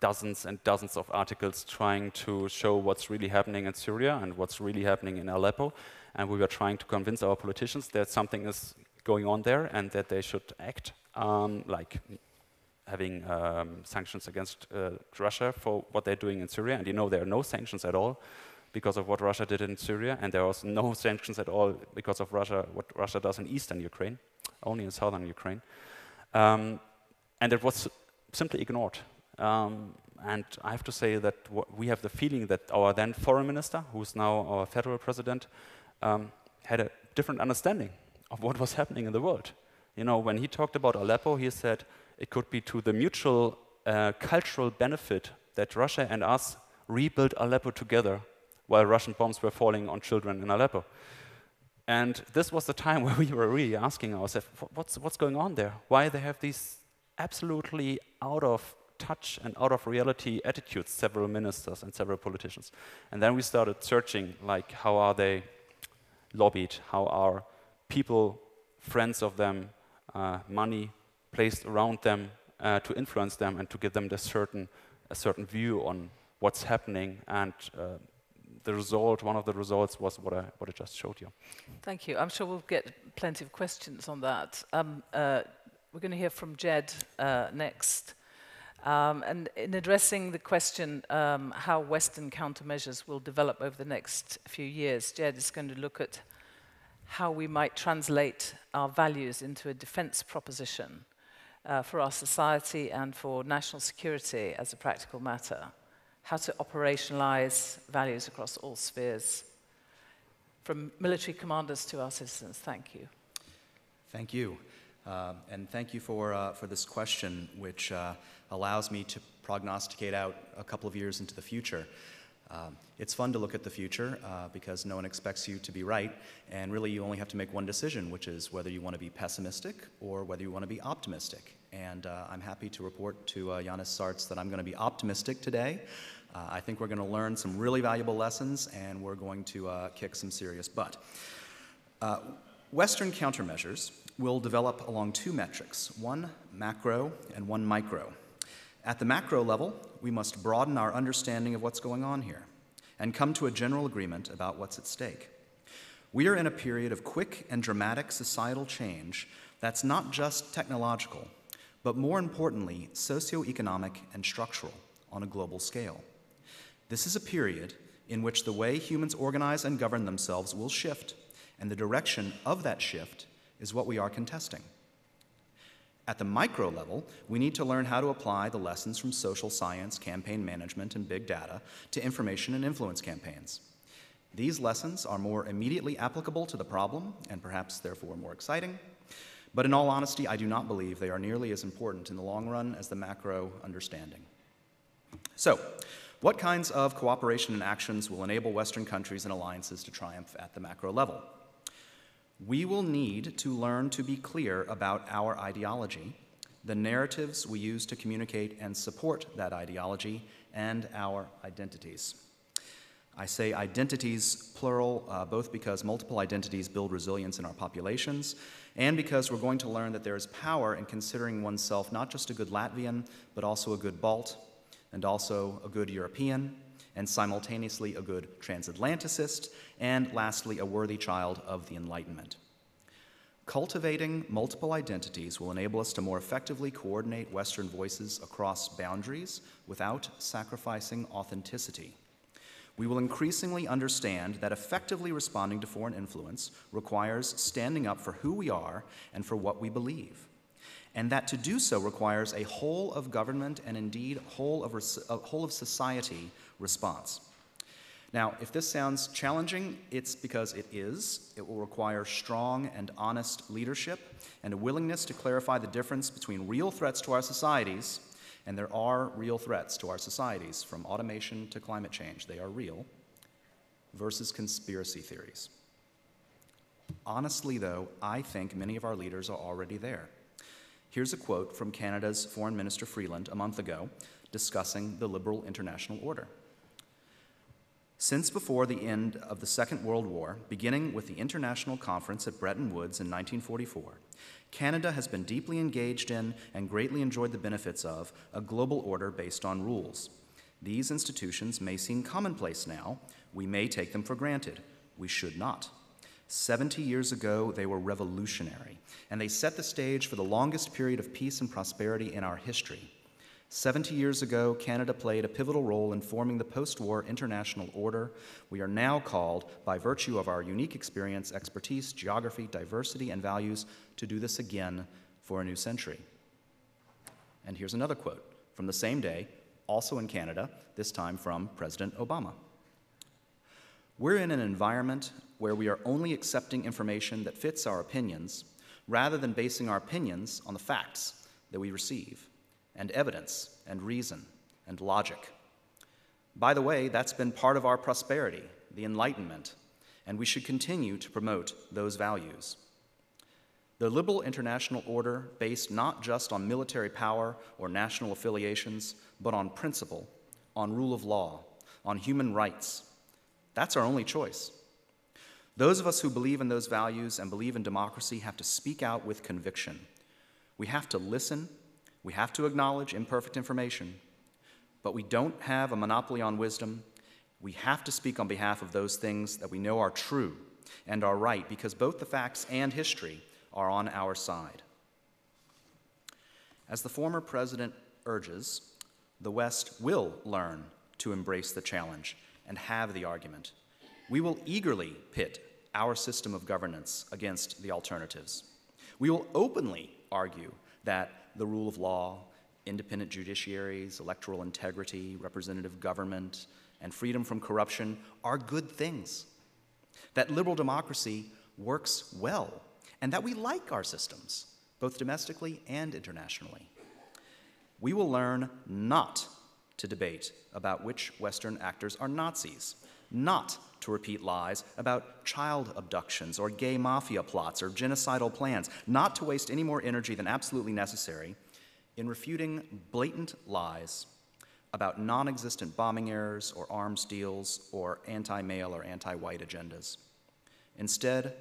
dozens and dozens of articles trying to show what's really happening in Syria and what's really happening in Aleppo, and we were trying to convince our politicians that something is going on there and that they should act, um, like having um, sanctions against uh, Russia for what they're doing in Syria. And you know there are no sanctions at all because of what Russia did in Syria, and there are no sanctions at all because of Russia, what Russia does in eastern Ukraine, only in southern Ukraine. Um, and it was simply ignored. Um, and I have to say that we have the feeling that our then foreign minister, who's now our federal president, um, had a different understanding of what was happening in the world. You know, when he talked about Aleppo, he said, it could be to the mutual uh, cultural benefit that Russia and us rebuilt Aleppo together while Russian bombs were falling on children in Aleppo. And this was the time where we were really asking ourselves, what's, what's going on there? Why they have these absolutely out of touch and out of reality attitudes, several ministers and several politicians. And then we started searching, like, how are they lobbied? How are people, friends of them, uh, money placed around them uh, to influence them and to give them certain, a certain view on what's happening. And uh, the result, one of the results was what I, what I just showed you. Thank you. I'm sure we'll get plenty of questions on that. Um, uh, we're going to hear from Jed uh, next. Um, and in addressing the question um, how Western countermeasures will develop over the next few years, Jed is going to look at how we might translate our values into a defense proposition uh, for our society and for national security as a practical matter, how to operationalize values across all spheres, from military commanders to our citizens. Thank you. Thank you. Uh, and thank you for, uh, for this question, which uh, allows me to prognosticate out a couple of years into the future. Um, it's fun to look at the future uh, because no one expects you to be right, and really you only have to make one decision, which is whether you want to be pessimistic or whether you want to be optimistic. And uh, I'm happy to report to uh, Sarts that I'm going to be optimistic today. Uh, I think we're going to learn some really valuable lessons, and we're going to uh, kick some serious butt. Uh, Western countermeasures will develop along two metrics one macro and one micro. At the macro level, we must broaden our understanding of what's going on here and come to a general agreement about what's at stake. We are in a period of quick and dramatic societal change that's not just technological, but more importantly, socioeconomic and structural on a global scale. This is a period in which the way humans organize and govern themselves will shift, and the direction of that shift is what we are contesting. At the micro level, we need to learn how to apply the lessons from social science, campaign management, and big data to information and influence campaigns. These lessons are more immediately applicable to the problem and perhaps therefore more exciting. But in all honesty, I do not believe they are nearly as important in the long run as the macro understanding. So, what kinds of cooperation and actions will enable Western countries and alliances to triumph at the macro level? We will need to learn to be clear about our ideology, the narratives we use to communicate and support that ideology, and our identities. I say identities plural, uh, both because multiple identities build resilience in our populations, and because we're going to learn that there is power in considering oneself not just a good Latvian, but also a good Balt, and also a good European, and simultaneously a good transatlanticist, and lastly, a worthy child of the Enlightenment. Cultivating multiple identities will enable us to more effectively coordinate Western voices across boundaries without sacrificing authenticity. We will increasingly understand that effectively responding to foreign influence requires standing up for who we are and for what we believe and that to do so requires a whole of government and indeed whole of, a uh, whole of society response. Now, if this sounds challenging, it's because it is. It will require strong and honest leadership and a willingness to clarify the difference between real threats to our societies, and there are real threats to our societies, from automation to climate change. They are real, versus conspiracy theories. Honestly, though, I think many of our leaders are already there. Here's a quote from Canada's Foreign Minister Freeland a month ago discussing the liberal international order. Since before the end of the Second World War, beginning with the International Conference at Bretton Woods in 1944, Canada has been deeply engaged in and greatly enjoyed the benefits of a global order based on rules. These institutions may seem commonplace now. We may take them for granted. We should not. 70 years ago, they were revolutionary, and they set the stage for the longest period of peace and prosperity in our history. 70 years ago, Canada played a pivotal role in forming the post war international order. We are now called, by virtue of our unique experience, expertise, geography, diversity, and values, to do this again for a new century. And here's another quote from the same day, also in Canada, this time from President Obama. We're in an environment where we are only accepting information that fits our opinions rather than basing our opinions on the facts that we receive, and evidence, and reason, and logic. By the way, that's been part of our prosperity, the Enlightenment, and we should continue to promote those values. The liberal international order, based not just on military power or national affiliations, but on principle, on rule of law, on human rights, that's our only choice. Those of us who believe in those values and believe in democracy have to speak out with conviction. We have to listen, we have to acknowledge imperfect information, but we don't have a monopoly on wisdom. We have to speak on behalf of those things that we know are true and are right because both the facts and history are on our side. As the former president urges, the West will learn to embrace the challenge and have the argument. We will eagerly pit our system of governance against the alternatives. We will openly argue that the rule of law, independent judiciaries, electoral integrity, representative government, and freedom from corruption are good things. That liberal democracy works well, and that we like our systems, both domestically and internationally. We will learn not to debate about which Western actors are Nazis, not to repeat lies about child abductions or gay mafia plots or genocidal plans, not to waste any more energy than absolutely necessary in refuting blatant lies about non existent bombing errors or arms deals or anti male or anti white agendas. Instead,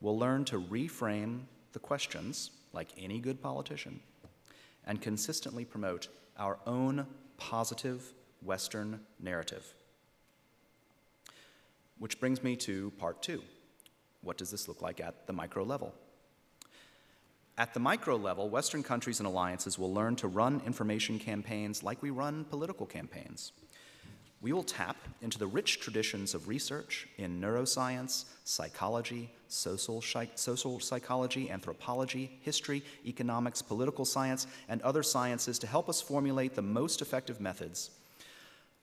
we'll learn to reframe the questions, like any good politician, and consistently promote our own positive Western narrative. Which brings me to part two. What does this look like at the micro level? At the micro level, Western countries and alliances will learn to run information campaigns like we run political campaigns. We will tap into the rich traditions of research in neuroscience, psychology, social, social psychology, anthropology, history, economics, political science, and other sciences to help us formulate the most effective methods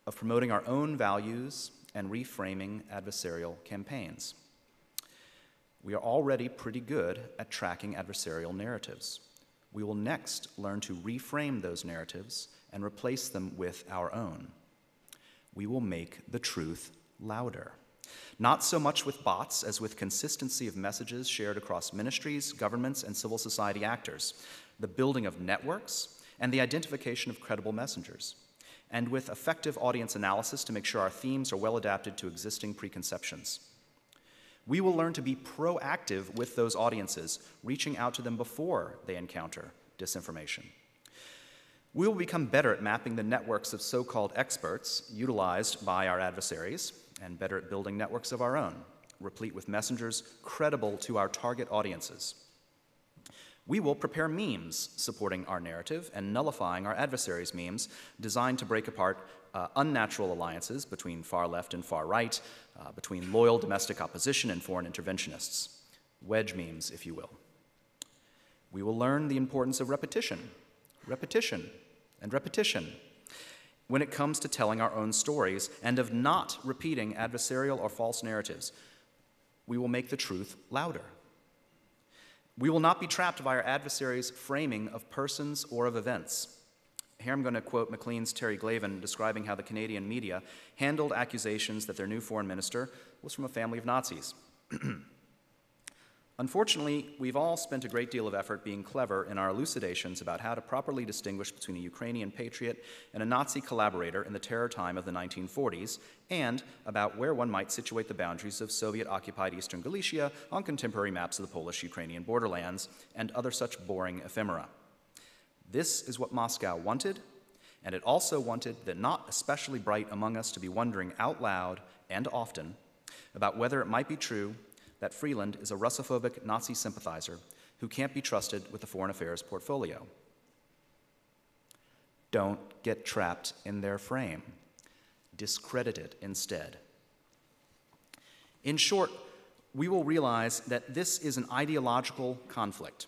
of promoting our own values and reframing adversarial campaigns. We are already pretty good at tracking adversarial narratives. We will next learn to reframe those narratives and replace them with our own. We will make the truth louder. Not so much with bots as with consistency of messages shared across ministries, governments, and civil society actors, the building of networks, and the identification of credible messengers, and with effective audience analysis to make sure our themes are well adapted to existing preconceptions. We will learn to be proactive with those audiences, reaching out to them before they encounter disinformation. We will become better at mapping the networks of so called experts utilized by our adversaries and better at building networks of our own, replete with messengers credible to our target audiences. We will prepare memes supporting our narrative and nullifying our adversaries' memes designed to break apart uh, unnatural alliances between far left and far right, uh, between loyal domestic opposition and foreign interventionists. Wedge memes, if you will. We will learn the importance of repetition, repetition, and repetition when it comes to telling our own stories and of not repeating adversarial or false narratives. We will make the truth louder. We will not be trapped by our adversaries' framing of persons or of events. Here I'm going to quote Maclean's Terry Glavin describing how the Canadian media handled accusations that their new foreign minister was from a family of Nazis. Unfortunately, we've all spent a great deal of effort being clever in our elucidations about how to properly distinguish between a Ukrainian patriot and a Nazi collaborator in the terror time of the 1940s, and about where one might situate the boundaries of Soviet occupied eastern Galicia on contemporary maps of the Polish Ukrainian borderlands, and other such boring ephemera. This is what Moscow wanted, and it also wanted the not especially bright among us to be wondering out loud and often about whether it might be true that Freeland is a Russophobic Nazi sympathizer who can't be trusted with the foreign affairs portfolio. Don't get trapped in their frame. Discredit it instead. In short, we will realize that this is an ideological conflict,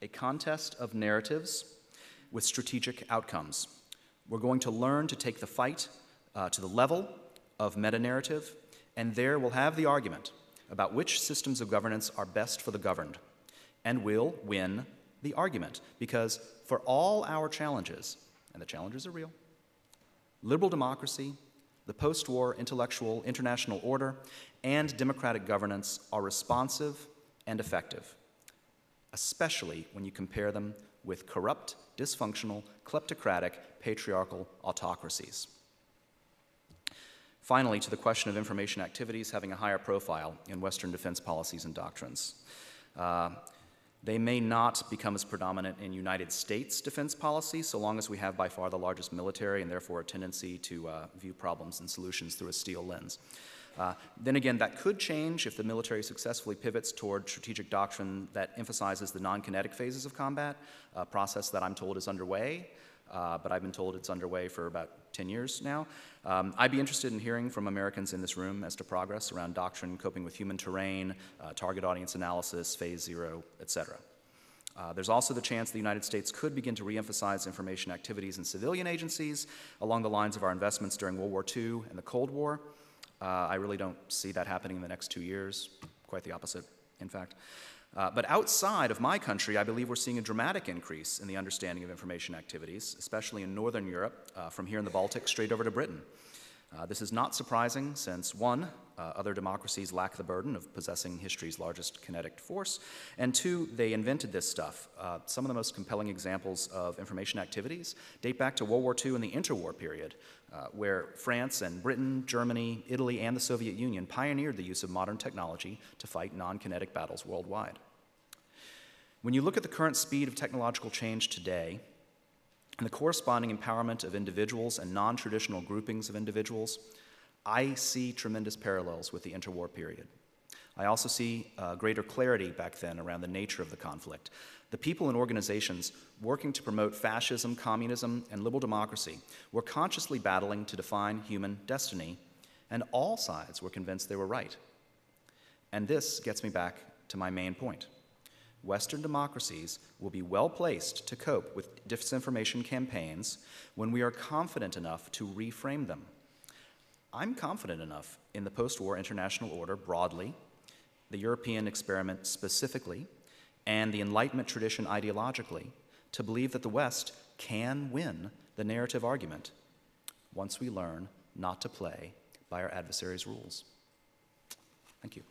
a contest of narratives with strategic outcomes. We're going to learn to take the fight uh, to the level of meta narrative, and there we'll have the argument about which systems of governance are best for the governed, and will win the argument. Because for all our challenges, and the challenges are real, liberal democracy, the post war intellectual international order, and democratic governance are responsive and effective, especially when you compare them with corrupt, dysfunctional, kleptocratic, patriarchal autocracies. Finally, to the question of information activities having a higher profile in Western defense policies and doctrines. Uh, they may not become as predominant in United States defense policy so long as we have by far the largest military and therefore a tendency to uh, view problems and solutions through a steel lens. Uh, then again, that could change if the military successfully pivots toward strategic doctrine that emphasizes the non kinetic phases of combat, a process that I'm told is underway, uh, but I've been told it's underway for about 10 years now. Um, I'd be interested in hearing from Americans in this room as to progress around doctrine, coping with human terrain, uh, target audience analysis, phase zero, et cetera. Uh, there's also the chance the United States could begin to reemphasize information activities in civilian agencies along the lines of our investments during World War II and the Cold War. Uh, I really don't see that happening in the next two years, quite the opposite, in fact. Uh, but outside of my country, I believe we're seeing a dramatic increase in the understanding of information activities, especially in Northern Europe, uh, from here in the Baltic straight over to Britain. Uh, this is not surprising since, one, uh, other democracies lack the burden of possessing history's largest kinetic force, and two, they invented this stuff. Uh, some of the most compelling examples of information activities date back to World War II and the interwar period, uh, where France and Britain, Germany, Italy, and the Soviet Union pioneered the use of modern technology to fight non kinetic battles worldwide. When you look at the current speed of technological change today and the corresponding empowerment of individuals and non traditional groupings of individuals, I see tremendous parallels with the interwar period. I also see uh, greater clarity back then around the nature of the conflict. The people and organizations working to promote fascism, communism, and liberal democracy were consciously battling to define human destiny, and all sides were convinced they were right. And this gets me back to my main point. Western democracies will be well placed to cope with disinformation campaigns when we are confident enough to reframe them. I'm confident enough in the post war international order broadly, the European experiment specifically, and the Enlightenment tradition ideologically to believe that the West can win the narrative argument once we learn not to play by our adversaries' rules. Thank you.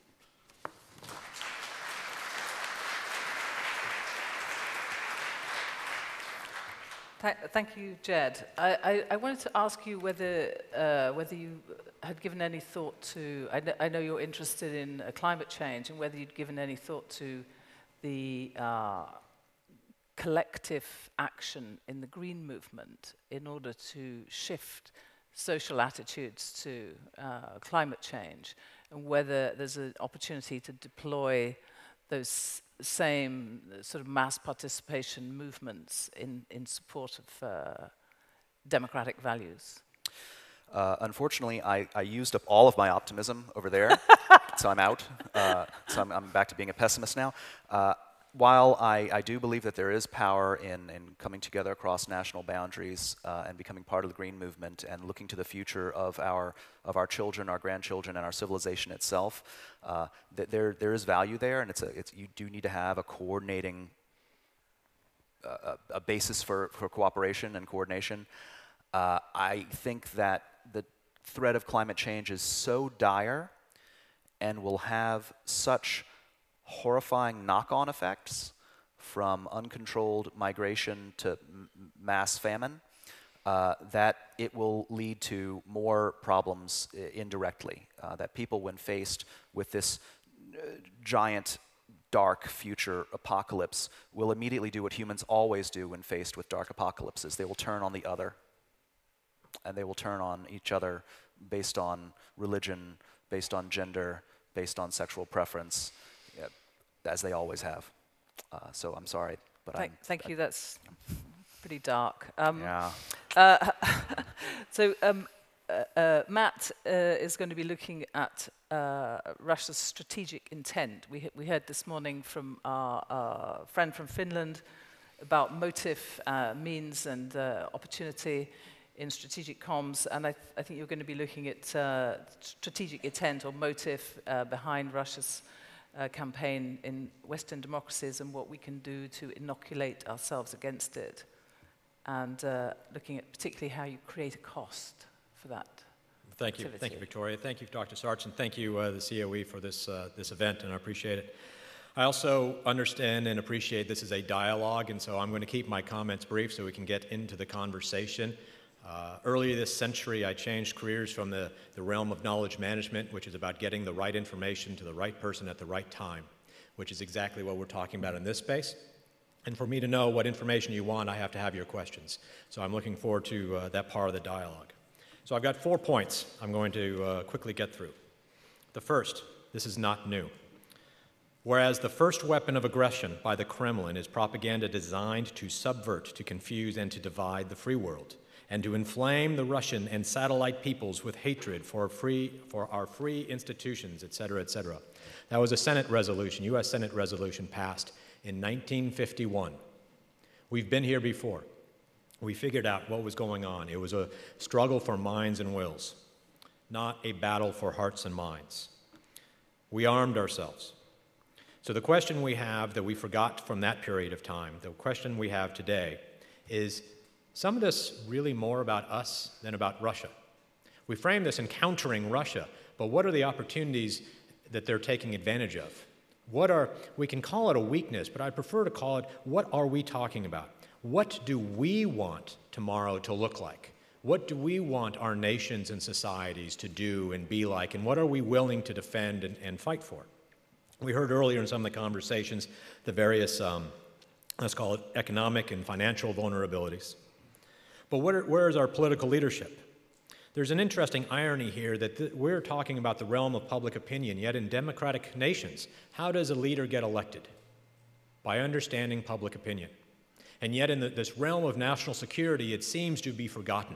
Thank you, Jed. I, I, I, wanted to ask you whether, uh, whether you had given any thought to, I, kn I know you're interested in uh, climate change, and whether you'd given any thought to the uh, collective action in the green movement in order to shift social attitudes to uh, climate change, and whether there's an opportunity to deploy those same sort of mass participation movements in, in support of uh, democratic values? Uh, unfortunately, I, I, used up all of my optimism over there, so I'm out. Uh, so I'm, I'm, back to being a pessimist now. While I, I, do believe that there is power in, in coming together across national boundaries uh, and becoming part of the green movement and looking to the future of our, of our children, our grandchildren, and our civilization itself, uh, th there, there is value there, and it's a, it's, you do need to have a coordinating uh, a, a, basis for, for cooperation and coordination. Uh, I think that the threat of climate change is so dire and will have such horrifying knock on effects from uncontrolled migration to mass famine, uh, that it will lead to more problems uh, indirectly. Uh, that people, when faced with this uh, giant, dark future apocalypse, will immediately do what humans always do when faced with dark apocalypses they will turn on the other, and they will turn on each other based on religion, based on gender, based on sexual preference as they always have. Uh, so I'm sorry, but thank, I'm, thank you. That's pretty dark. Um, yeah. Uh, so um, uh, uh, Matt uh, is going to be looking at uh, Russia's strategic intent. We we heard this morning from our friend from Finland about motive, means, and opportunity in strategic comms, and I, th I, think you're going to be looking at strategic intent or motive behind Russia's uh, campaign in Western democracies and what we can do to inoculate ourselves against it, and uh, looking at particularly how you create a cost for that. Thank you, thank you, Victoria. Thank you, Dr. Sarts, and thank you, uh, the COE, for this uh, this event, and I appreciate it. I also understand and appreciate this is a dialogue, and so I'm going to keep my comments brief so we can get into the conversation. Uh, earlier this century, I changed careers from the, the realm of knowledge management, which is about getting the right information to the right person at the right time, which is exactly what we're talking about in this space. And for me to know what information you want, I have to have your questions. So I'm looking forward to uh, that part of the dialogue. So I've got four points I'm going to uh, quickly get through. The first, this is not new. Whereas the first weapon of aggression by the Kremlin is propaganda designed to subvert, to confuse, and to divide the free world and to inflame the Russian and satellite peoples with hatred for, free, for our free institutions, et cetera, et cetera. That was a Senate resolution, US Senate resolution passed in 1951. We've been here before. We figured out what was going on. It was a struggle for minds and wills, not a battle for hearts and minds. We armed ourselves. So, the question we have that we forgot from that period of time, the question we have today is some of this really more about us than about Russia. We frame this encountering Russia, but what are the opportunities that they're taking advantage of? What are, we can call it a weakness, but I prefer to call it what are we talking about? What do we want tomorrow to look like? What do we want our nations and societies to do and be like? And what are we willing to defend and, and fight for? We heard earlier in some of the conversations the various um, let's call it economic and financial vulnerabilities. But where, where is our political leadership? There's an interesting irony here that th- we're talking about the realm of public opinion, yet in democratic nations, how does a leader get elected? By understanding public opinion. And yet, in the, this realm of national security, it seems to be forgotten.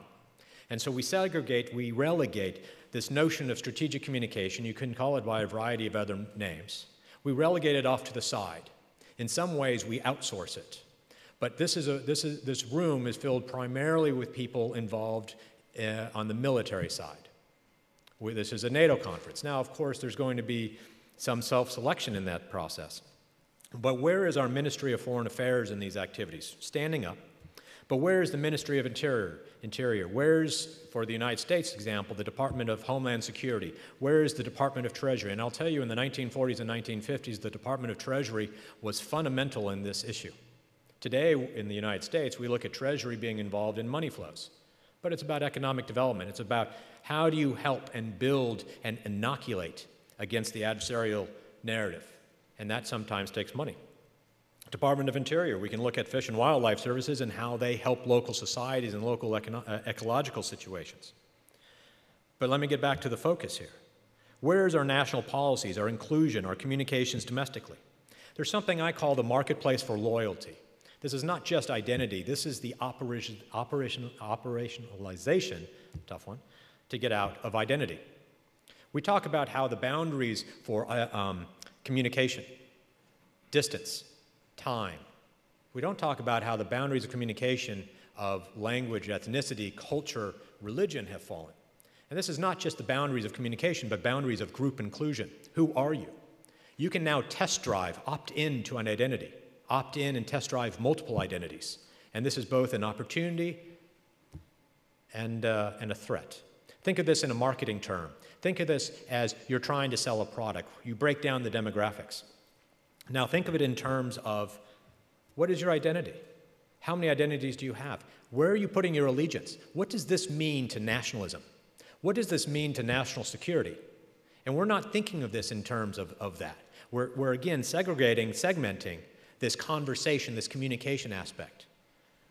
And so we segregate, we relegate this notion of strategic communication, you can call it by a variety of other names, we relegate it off to the side. In some ways, we outsource it. But this, is a, this, is, this room is filled primarily with people involved uh, on the military side. This is a NATO conference. Now, of course, there's going to be some self selection in that process. But where is our Ministry of Foreign Affairs in these activities? Standing up. But where is the Ministry of Interior? Interior? Where's, for the United States example, the Department of Homeland Security? Where is the Department of Treasury? And I'll tell you, in the 1940s and 1950s, the Department of Treasury was fundamental in this issue. Today, in the United States, we look at Treasury being involved in money flows. But it's about economic development. It's about how do you help and build and inoculate against the adversarial narrative. And that sometimes takes money. Department of Interior, we can look at Fish and Wildlife Services and how they help local societies and local econo- uh, ecological situations. But let me get back to the focus here. Where is our national policies, our inclusion, our communications domestically? There's something I call the marketplace for loyalty. This is not just identity, this is the operation, operation, operationalization, tough one, to get out of identity. We talk about how the boundaries for uh, um, communication, distance, time. We don't talk about how the boundaries of communication of language, ethnicity, culture, religion have fallen. And this is not just the boundaries of communication, but boundaries of group inclusion. Who are you? You can now test drive, opt in to an identity, opt in and test drive multiple identities. And this is both an opportunity and, uh, and a threat. Think of this in a marketing term. Think of this as you're trying to sell a product. You break down the demographics. Now, think of it in terms of what is your identity? How many identities do you have? Where are you putting your allegiance? What does this mean to nationalism? What does this mean to national security? And we're not thinking of this in terms of, of that. We're, we're again segregating, segmenting this conversation, this communication aspect,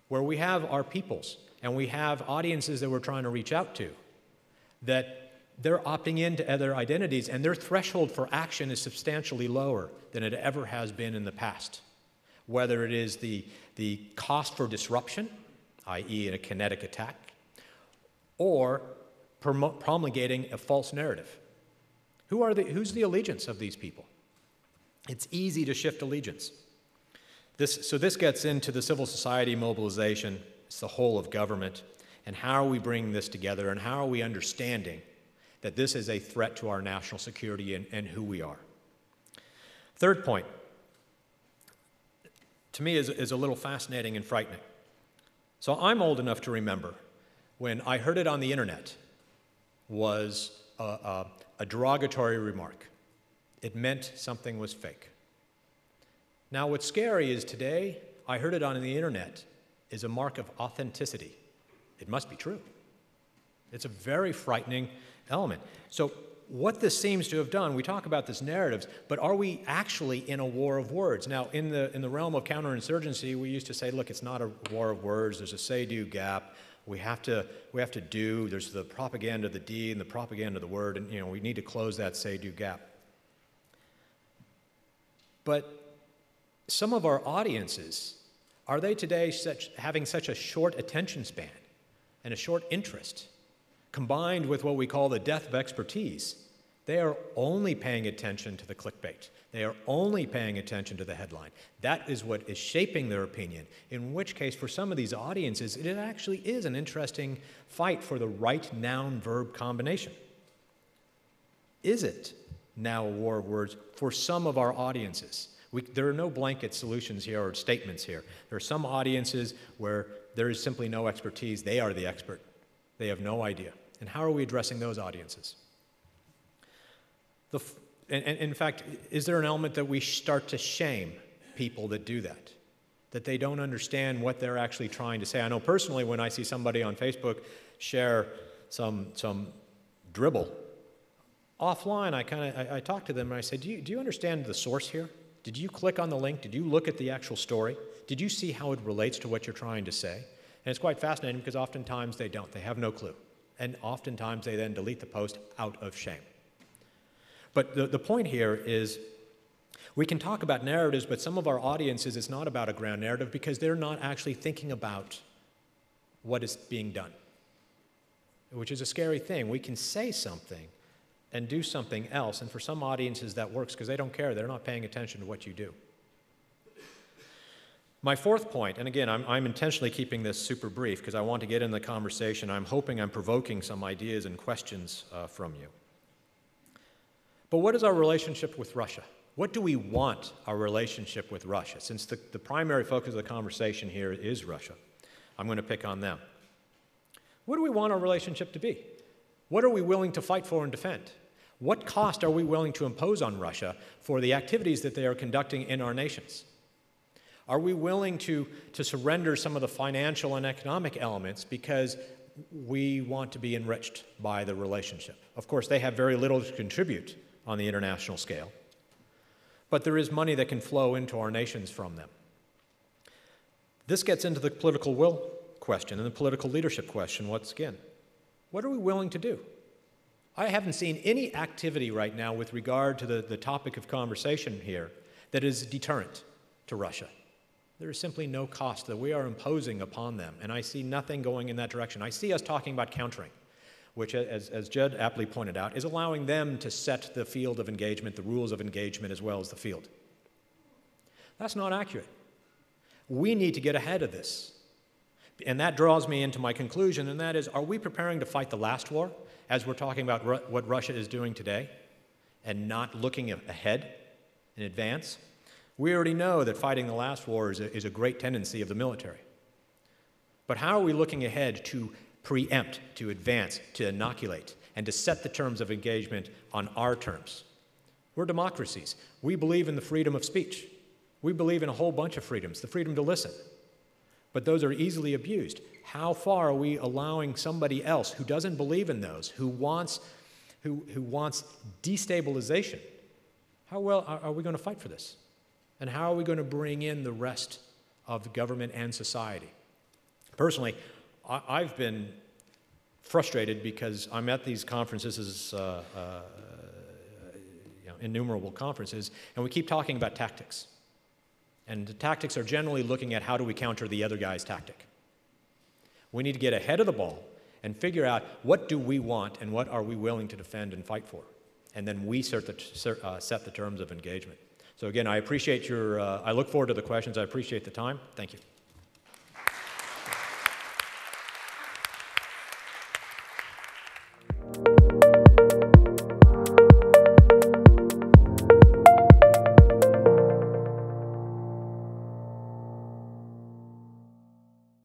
where we have our peoples and we have audiences that we're trying to reach out to that they're opting into other identities, and their threshold for action is substantially lower than it ever has been in the past. Whether it is the, the cost for disruption, i.e., in a kinetic attack, or promulgating a false narrative. Who are the, who's the allegiance of these people? It's easy to shift allegiance. This, so, this gets into the civil society mobilization, it's the whole of government, and how are we bringing this together, and how are we understanding that this is a threat to our national security and, and who we are. Third point, to me, is, is a little fascinating and frightening. So I'm old enough to remember when I heard it on the internet was a, a, a derogatory remark. It meant something was fake. Now, what's scary is today, I heard it on the internet is a mark of authenticity. It must be true. It's a very frightening element. So, what this seems to have done, we talk about this narratives, but are we actually in a war of words? Now, in the, in the realm of counterinsurgency, we used to say, look, it's not a war of words, there's a say do gap. We have to, we have to do, there's the propaganda of the deed and the propaganda of the word, and you know, we need to close that say do gap. But some of our audiences, are they today such, having such a short attention span and a short interest? combined with what we call the death of expertise, they are only paying attention to the clickbait. They are only paying attention to the headline. That is what is shaping their opinion. In which case, for some of these audiences, it actually is an interesting fight for the right noun verb combination. Is it now a war of words for some of our audiences? We, there are no blanket solutions here or statements here. There are some audiences where there is simply no expertise. They are the expert, they have no idea. And how are we addressing those audiences? The, and, and in fact, is there an element that we start to shame people that do that? That they don't understand what they're actually trying to say? I know personally when I see somebody on Facebook share some, some dribble, offline I kind of I, I talk to them and I say, do you, do you understand the source here? Did you click on the link? Did you look at the actual story? Did you see how it relates to what you're trying to say? And it's quite fascinating because oftentimes they don't. They have no clue. And oftentimes they then delete the post out of shame. But the, the point here is we can talk about narratives, but some of our audiences, it's not about a ground narrative because they're not actually thinking about what is being done, which is a scary thing. We can say something and do something else, and for some audiences that works because they don't care, they're not paying attention to what you do. My fourth point, and again, I'm, I'm intentionally keeping this super brief because I want to get in the conversation. I'm hoping I'm provoking some ideas and questions uh, from you. But what is our relationship with Russia? What do we want our relationship with Russia? Since the, the primary focus of the conversation here is Russia, I'm going to pick on them. What do we want our relationship to be? What are we willing to fight for and defend? What cost are we willing to impose on Russia for the activities that they are conducting in our nations? Are we willing to, to surrender some of the financial and economic elements because we want to be enriched by the relationship? Of course, they have very little to contribute on the international scale but there is money that can flow into our nations from them. This gets into the political will question and the political leadership question once again. What are we willing to do? I haven't seen any activity right now with regard to the, the topic of conversation here that is deterrent to Russia. There is simply no cost that we are imposing upon them, and I see nothing going in that direction. I see us talking about countering which, as, as Jed aptly pointed out, is allowing them to set the field of engagement, the rules of engagement, as well as the field. That's not accurate. We need to get ahead of this. And that draws me into my conclusion, and that is are we preparing to fight the last war as we're talking about Ru- what Russia is doing today and not looking ahead in advance? We already know that fighting the last war is a, is a great tendency of the military. But how are we looking ahead to preempt, to advance, to inoculate, and to set the terms of engagement on our terms. We're democracies. We believe in the freedom of speech. We believe in a whole bunch of freedoms, the freedom to listen. But those are easily abused. How far are we allowing somebody else who doesn't believe in those, who wants, who, who wants destabilization, how well are, are we going to fight for this? And how are we going to bring in the rest of government and society? Personally, I, have been frustrated because I'm at these conferences, uh, uh, you know, innumerable conferences, and we keep talking about tactics. And the tactics are generally looking at how do we counter the other guy's tactic. We need to get ahead of the ball and figure out what do we want and what are we willing to defend and fight for. And then we set the, uh, set the terms of engagement. So again, I appreciate your, uh, I look forward to the questions. I appreciate the time. Thank you.